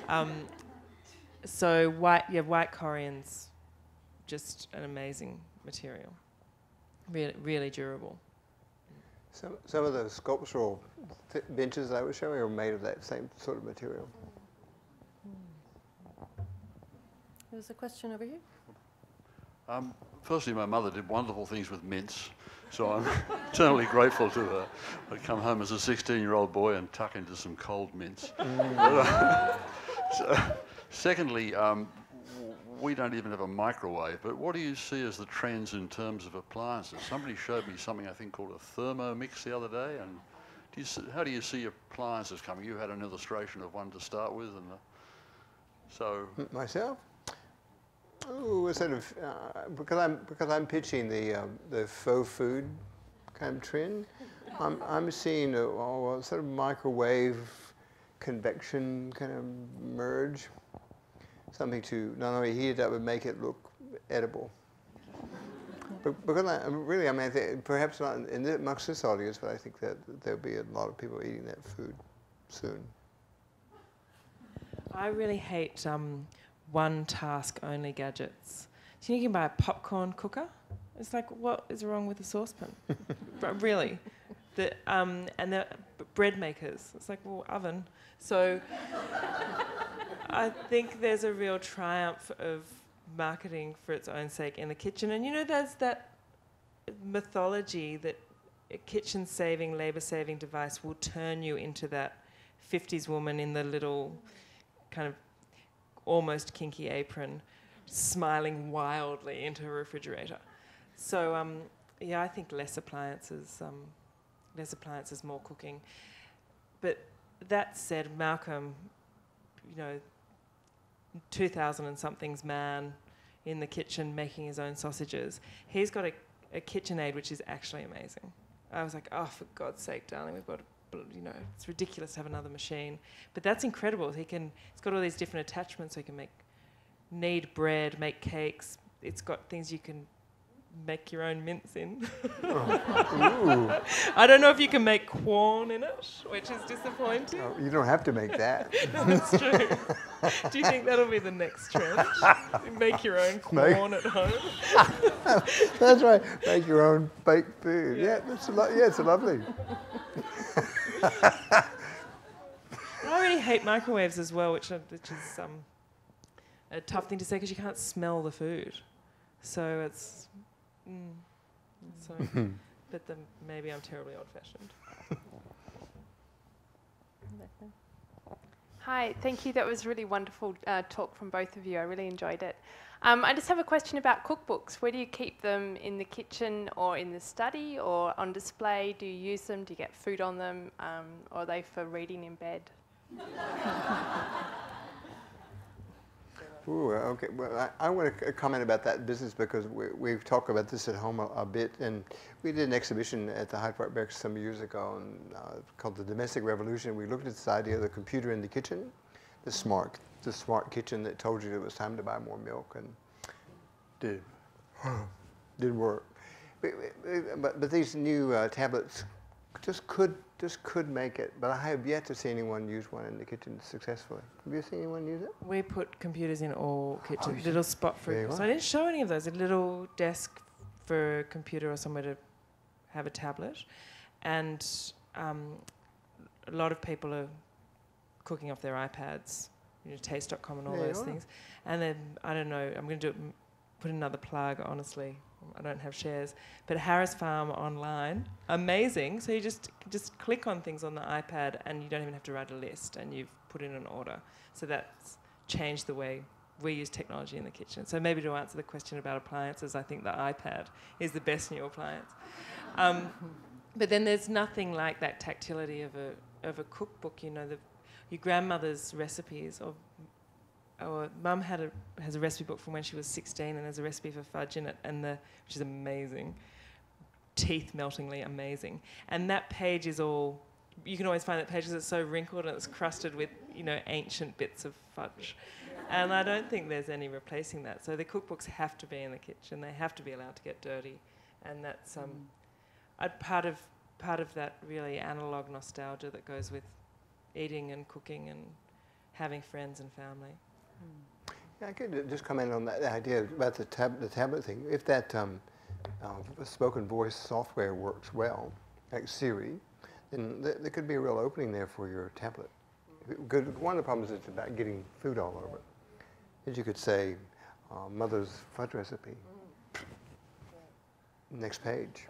Um, so white, yeah, white Corian's just an amazing material. Really, really durable. Some, some of the sculptural th- benches I was showing are made of that same sort of material. There's a question over here. Um, firstly, my mother did wonderful things with mince, so I'm eternally grateful to her. I'd come home as a 16-year-old boy and tuck into some cold mince. But, uh, so, secondly, um, we don't even have a microwave, but what do you see as the trends in terms of appliances? Somebody showed me something I think called a thermomix the other day, and do you see, how do you see appliances coming? You had an illustration of one to start with, and uh, so Myself? Sort of uh, because I'm because I'm pitching the um, the faux food kind of trend. I'm I'm seeing a, a sort of microwave convection kind of merge, something to not only heat it up but make it look edible. But because I, really, I mean, I think perhaps not in, in amongst this audience, but I think that there'll be a lot of people eating that food soon. I really hate um, one task only gadgets. So you can buy a popcorn cooker. It's like, what is wrong with a saucepan? but really, the um, and the bread makers. It's like, well, oven. So I think there's a real triumph of marketing for its own sake in the kitchen. And you know, there's that mythology that a kitchen saving, labour saving device will turn you into that 50s woman in the little kind of almost kinky apron, smiling wildly into a refrigerator. So um, yeah, I think less appliances, um, less appliances, more cooking. But that said, Malcolm, you know, 2000 and something's man in the kitchen making his own sausages. He's got a, a KitchenAid which is actually amazing. I was like, oh, for God's sake, darling, we've got, you know, it's ridiculous to have another machine. But that's incredible. He can, it's got all these different attachments. So he can make, knead bread, make cakes. It's got things you can make your own mince in. Ooh, I don't know if you can make Quorn in it, which is disappointing. oh, you don't have to make that. That's true. Do you think that'll be the next trend? Make your own Make- Quorn at home? That's right. Make your own baked food. Yeah, that's a lo- yeah, it's lovely. I really hate microwaves as well, which, are, which is um, a tough thing to say because you can't smell the food. So it's. Mm, so, but then maybe I'm terribly old-fashioned. Hi, thank you. That was really wonderful uh, talk from both of you. I really enjoyed it. Um, I just have a question about cookbooks. Where do you keep them in the kitchen or in the study or on display? Do you use them? Do you get food on them? Um, or are they for reading in bed? Ooh, okay. Well, I, I want to comment about that business because we, we've talked about this at home a, a bit, and we did an exhibition at the Hyde Park Barracks some years ago and, uh, called the Domestic Revolution. We looked at this idea of the computer in the kitchen, the smart, the smart kitchen that told you it was time to buy more milk, and did didn't work. But, but, but these new uh, tablets just could just could make it, but I have yet to see anyone use one in the kitchen successfully. Have you seen anyone use it? We put computers in all kitchens, you little spot for So. I didn't show any of those. A little desk for a computer or somewhere to have a tablet, and um, a lot of people are cooking off their iPads. You know, Taste.com and all There those things. And then I don't know. I'm going to do it, put another plug. Honestly, I don't have shares, but Harris Farm online, amazing. So you just just click on things on the iPad, and you don't even have to write a list, and you've put in an order. So that's changed the way we use technology in the kitchen. So maybe to answer the question about appliances, I think the iPad is the best new appliance. Um, but then there's nothing like that tactility of a of a cookbook. You know, the, your grandmother's recipes or or mum had a has a recipe book from when she was 16 and there's a recipe for fudge in it and the which is amazing. Teeth meltingly amazing. And that page is all you can always find that page because it's so wrinkled and it's crusted with you know ancient bits of fudge. And I don't think there's any replacing that. So the cookbooks have to be in the kitchen. They have to be allowed to get dirty. And that's um I, part of part of that really analog nostalgia that goes with eating and cooking and having friends and family Yeah, I could just comment on that idea about the, tab- the tablet thing. If that um, uh, spoken voice software works well, like Siri, then th- there could be a real opening there for your tablet. Good. One of the problems is about getting food all over it. Is you could say, uh, mother's fudge recipe. Next page.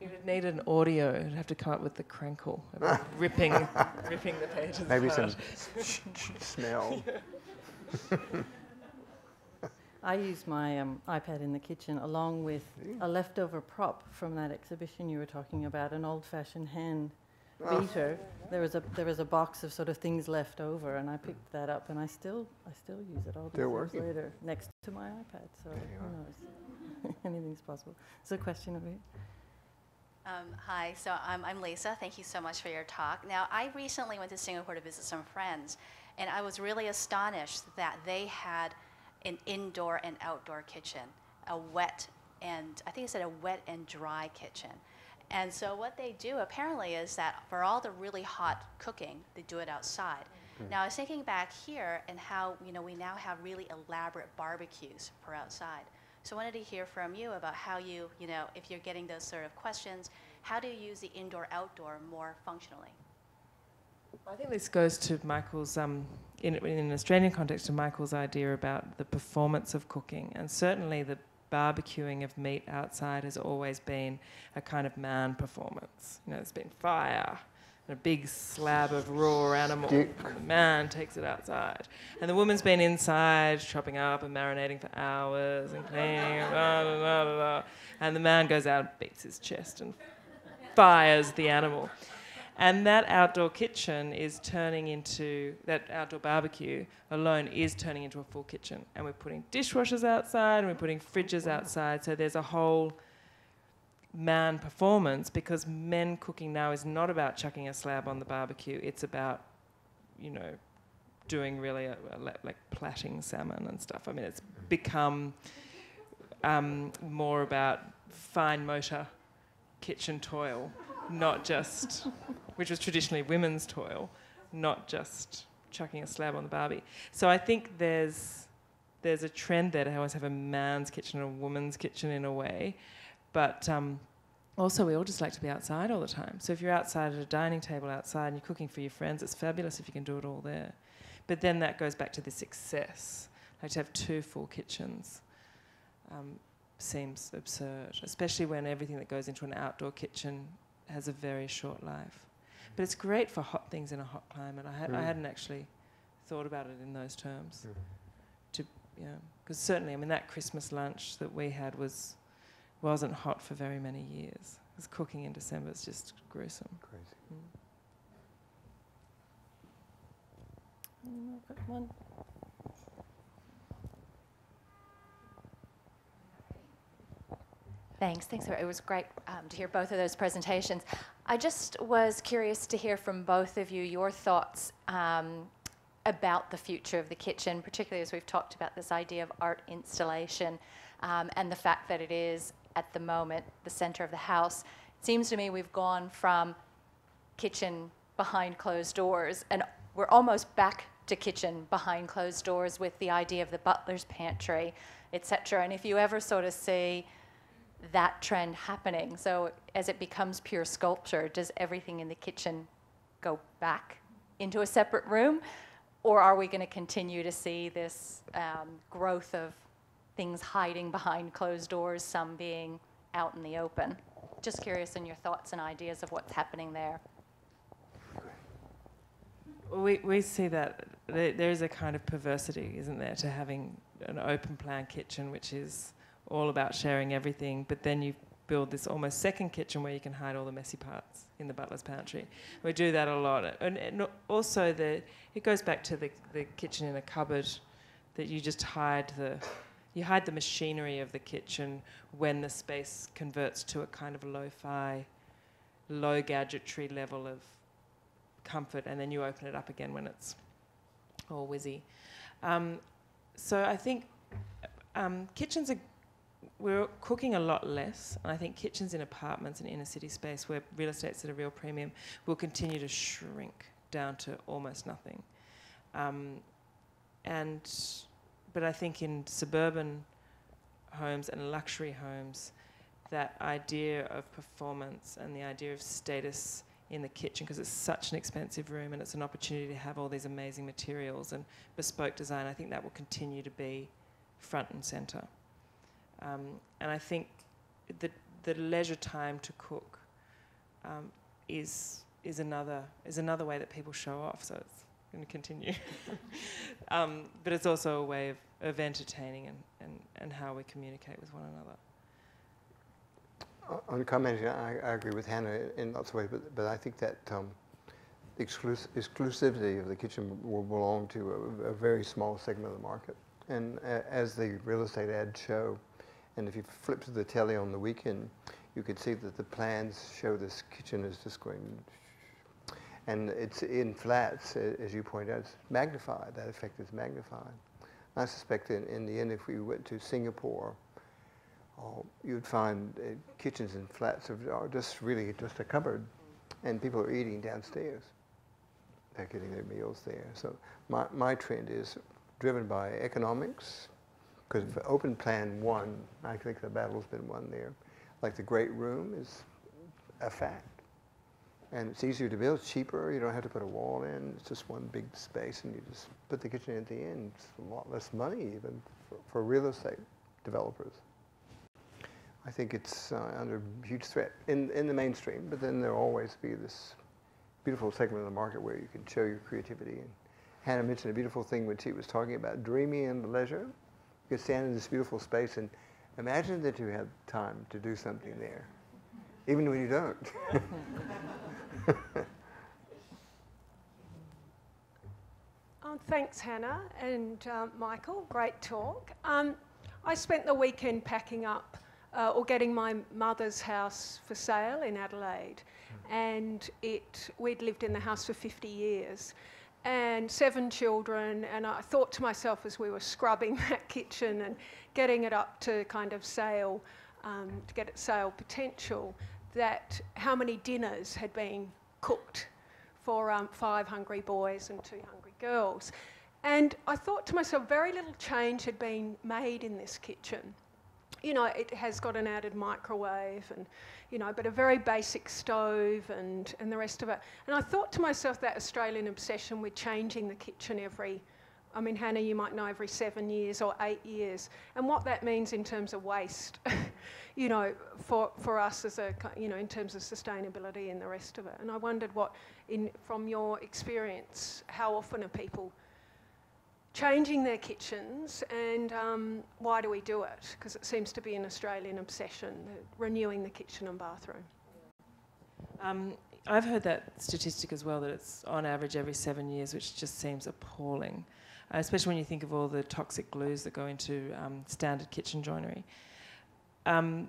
You would need an audio. You'd have to come up with the crankle, ripping, ripping the pages. Maybe some apart. sh- smell. I use my um, iPad in the kitchen along with a leftover prop from that exhibition you were talking about, an old-fashioned hand Oh. beater. There was a there was a box of sort of things left over, and I picked that up, and I still I still use it all these Still years working. later next to my iPad. So who are. knows? Anything's possible. There's a question over here. Um, hi, so I'm, I'm Lisa. Thank you so much for your talk. Now, I recently went to Singapore to visit some friends, and I was really astonished that they had an indoor and outdoor kitchen, a wet and I think it said a wet and dry kitchen. And so what they do apparently is that for all the really hot cooking, they do it outside. Hmm. Now, I was thinking back here and how you know we now have really elaborate barbecues for outside. So I wanted to hear from you about how you, you know, if you're getting those sort of questions, how do you use the indoor-outdoor more functionally? I think this goes to Michael's, um, in, in an Australian context, to Michael's idea about the performance of cooking. And certainly the barbecuing of meat outside has always been a kind of man performance. You know, there's been fire and a big slab of raw animal. And the man takes it outside. And the woman's been inside chopping up and marinating for hours and cleaning, and blah, blah, blah, blah, blah. and the man goes out and beats his chest and fires the animal. And that outdoor kitchen is turning into, that outdoor barbecue alone is turning into a full kitchen. And we're putting dishwashers outside and we're putting fridges outside. So there's a whole man performance because men cooking now is not about chucking a slab on the barbecue. It's about, you know, doing really a, a, like plaiting salmon and stuff. I mean, it's become um, more about fine motor kitchen toil, not just, which was traditionally women's toil, not just chucking a slab on the barbie. So I think there's there's a trend there to always have a man's kitchen and a woman's kitchen in a way, but um, also we all just like to be outside all the time. So if you're outside at a dining table outside and you're cooking for your friends, it's fabulous if you can do it all there. But then that goes back to the success. Like to have two full kitchens um, seems absurd, especially when everything that goes into an outdoor kitchen has a very short life. But it's great for hot things in a hot climate. I, ha- I Mm. hadn't actually thought about it in those terms. Mm. To yeah, because certainly, I mean, that Christmas lunch that we had was wasn't hot for very many years. Because cooking in December is just gruesome. Crazy. Mm, I've got one. Thanks. Thanks. It was great um, to hear both of those presentations. I just was curious to hear from both of you your thoughts um, about the future of the kitchen, particularly as we've talked about this idea of art installation um, and the fact that it is, at the moment, the center of the house. It seems to me we've gone from kitchen behind closed doors and we're almost back to kitchen behind closed doors with the idea of the butler's pantry, etc. And if you ever sort of see that trend happening. So as it becomes pure sculpture, does everything in the kitchen go back into a separate room? Or are we going to continue to see this um, growth of things hiding behind closed doors, some being out in the open? Just curious in your thoughts and ideas of what's happening there. We, we see that there, is a kind of perversity, isn't there, to having an open plan kitchen, which is all about sharing everything, but then you build this almost second kitchen where you can hide all the messy parts in the butler's pantry. We do that a lot. And, and also, the, it goes back to the, the kitchen in a cupboard that you just hide the. You hide the machinery of the kitchen when the space converts to a kind of lo-fi, low gadgetry level of comfort, and then you open it up again when it's all whizzy. Um, so I think um, kitchens are we're cooking a lot less, and I think kitchens in apartments and inner city space where real estate's at a real premium will continue to shrink down to almost nothing. Um, and but I think in suburban homes and luxury homes, that idea of performance and the idea of status in the kitchen because it's such an expensive room and it's an opportunity to have all these amazing materials and bespoke design. I think that will continue to be front and center. Um, and I think the the leisure time to cook um, is is another is another way that people show off. So it's going to continue. um, but it's also a way of, of entertaining and, and, and how we communicate with one another. On commenting, I, I agree with Hannah in lots of ways, but, but I think that um, exclus- exclusivity of the kitchen will belong to a, a very small segment of the market. And as the real estate ads show, and if you flip to the telly on the weekend, you could see that the plans show this kitchen is just going, and it's in flats, as you point out, it's magnified. That effect is magnified. I suspect in, in the end, if we went to Singapore, oh, you'd find uh, kitchens and flats are just really just a cupboard, and people are eating downstairs. They're getting their meals there. So my, my trend is driven by economics, because open plan won, I think the battle's been won there. Like the great room is a fact. And it's easier to build, cheaper, you don't have to put a wall in, it's just one big space and you just put the kitchen at the end. It's a lot less money even for, for real estate developers. I think it's uh, under huge threat in, in the mainstream, but then there'll always be this beautiful segment of the market where you can show your creativity. And Hannah mentioned a beautiful thing when she was talking about dreaming and leisure. You could stand in this beautiful space and imagine that you have time to do something there, even when you don't. Um, thanks, Hannah and um, Michael. Great talk. Um, I spent the weekend packing up uh, or getting my mother's house for sale in Adelaide, and it we'd lived in the house for 50 years, and seven children. And I thought to myself as we were scrubbing that kitchen and getting it up to kind of sale, um, to get it sale potential, that how many dinners had been cooked for um, five hungry boys and two hungry girls. And I thought to myself, very little change had been made in this kitchen. You know, it has got an added microwave and, you know, but a very basic stove and, and the rest of it. And I thought to myself that Australian obsession with changing the kitchen every, I mean, Hannah, you might know every seven years or eight years, and what that means in terms of waste, you know, for, for us as a, you know, in terms of sustainability and the rest of it. And I wondered what, in, from your experience, how often are people changing their kitchens and um, why do we do it? Because it seems to be an Australian obsession, renewing the kitchen and bathroom. Um, I've heard that statistic as well, that it's on average every seven years, which just seems appalling, uh, especially when you think of all the toxic glues that go into um, standard kitchen joinery. Um,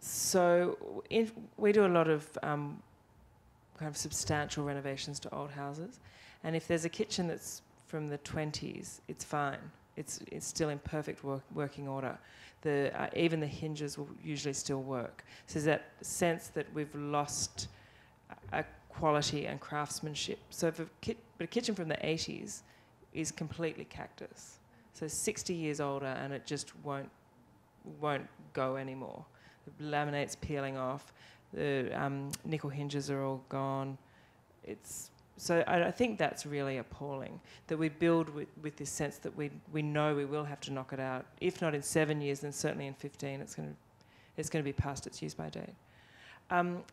so we do a lot of um, kind of substantial renovations to old houses, and if there's a kitchen that's from the 20s, it's fine. It's, it's still in perfect work, working order. The, uh, even the hinges will usually still work. So there's that sense that we've lost a quality and craftsmanship. So a, ki- but a kitchen from the 80s is completely cactus. So 60 years older and it just won't, won't go anymore. The laminate's peeling off. The um, nickel hinges are all gone. It's so I, I, think that's really appalling that we build with, with this sense that we, we know we will have to knock it out. If not in seven years, then certainly in 15, it's going to, it's going to be past its use by date. Um,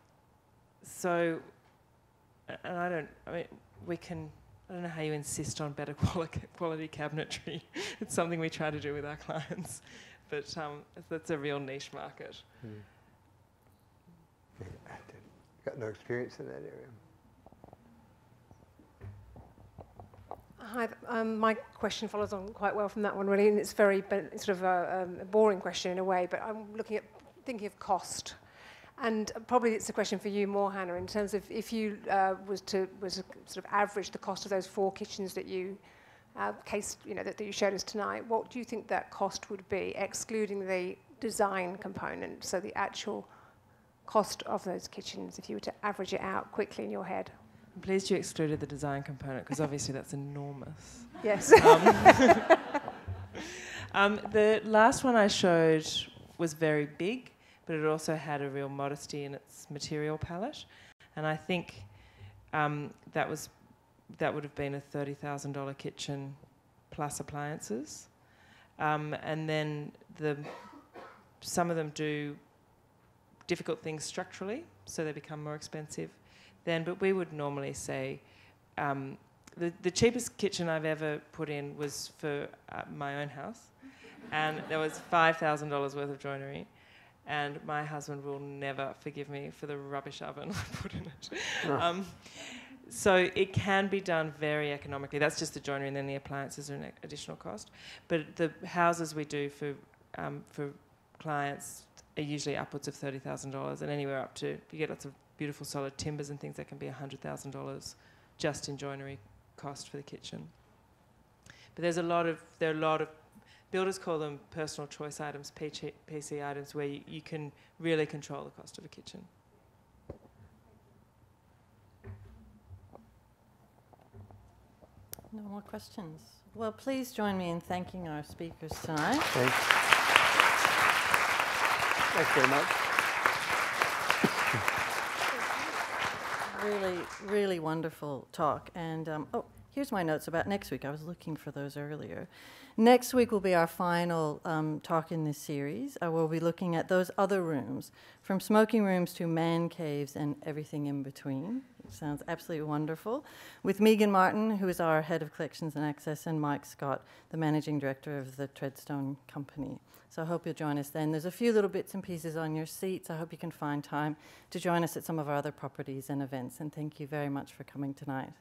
so, and I don't, I mean, we can, I don't know how you insist on better quali- quality cabinetry. it's something we try to do with our clients, but um, that's a real niche market. Hmm. Got no experience in that area. Hi, um, my question follows on quite well from that one, really, and it's very sort of a, um, a, boring question in a way, but I'm looking at thinking of cost. And probably it's a question for you more, Hannah, in terms of if you uh, was to was sort of average the cost of those four kitchens that you uh, case, you know, that, that you showed us tonight, what do you think that cost would be, excluding the design component, so the actual cost of those kitchens, if you were to average it out quickly in your head? I'm pleased you excluded the design component because obviously that's enormous. Yes. Um, um, the last one I showed was very big, but it also had a real modesty in its material palette, and I think um, that was that would have been a thirty thousand dollar kitchen plus appliances, um, and then the some of them do difficult things structurally, so they become more expensive then, but we would normally say um, the, the cheapest kitchen I've ever put in was for uh, my own house, and there was $5,000 worth of joinery. And my husband will never forgive me for the rubbish oven I put in it. Um, so it can be done very economically. That's just the joinery, and then the appliances are an additional cost. But the houses we do for um, for clients are usually upwards of thirty thousand dollars, and anywhere up to you get lots of beautiful solid timbers and things that can be $100,000 just in joinery cost for the kitchen. But there's a lot of, there are a lot of, builders call them personal choice items, PC, PC items, where you, you can really control the cost of a kitchen. No more questions. Well, please join me in thanking our speakers tonight. Thanks. Thanks very much. Really, really wonderful talk. And um, oh, here's my notes about next week. I was looking for those earlier. Next week will be our final um, talk in this series. I will be looking at those other rooms, from smoking rooms to man caves and everything in between. It sounds absolutely wonderful. With Megan Martin, who is our head of collections and access, and Mike Scott, the managing director of the Treadstone Company. So I hope you'll join us then. There's a few little bits and pieces on your seats. I hope you can find time to join us at some of our other properties and events. And thank you very much for coming tonight.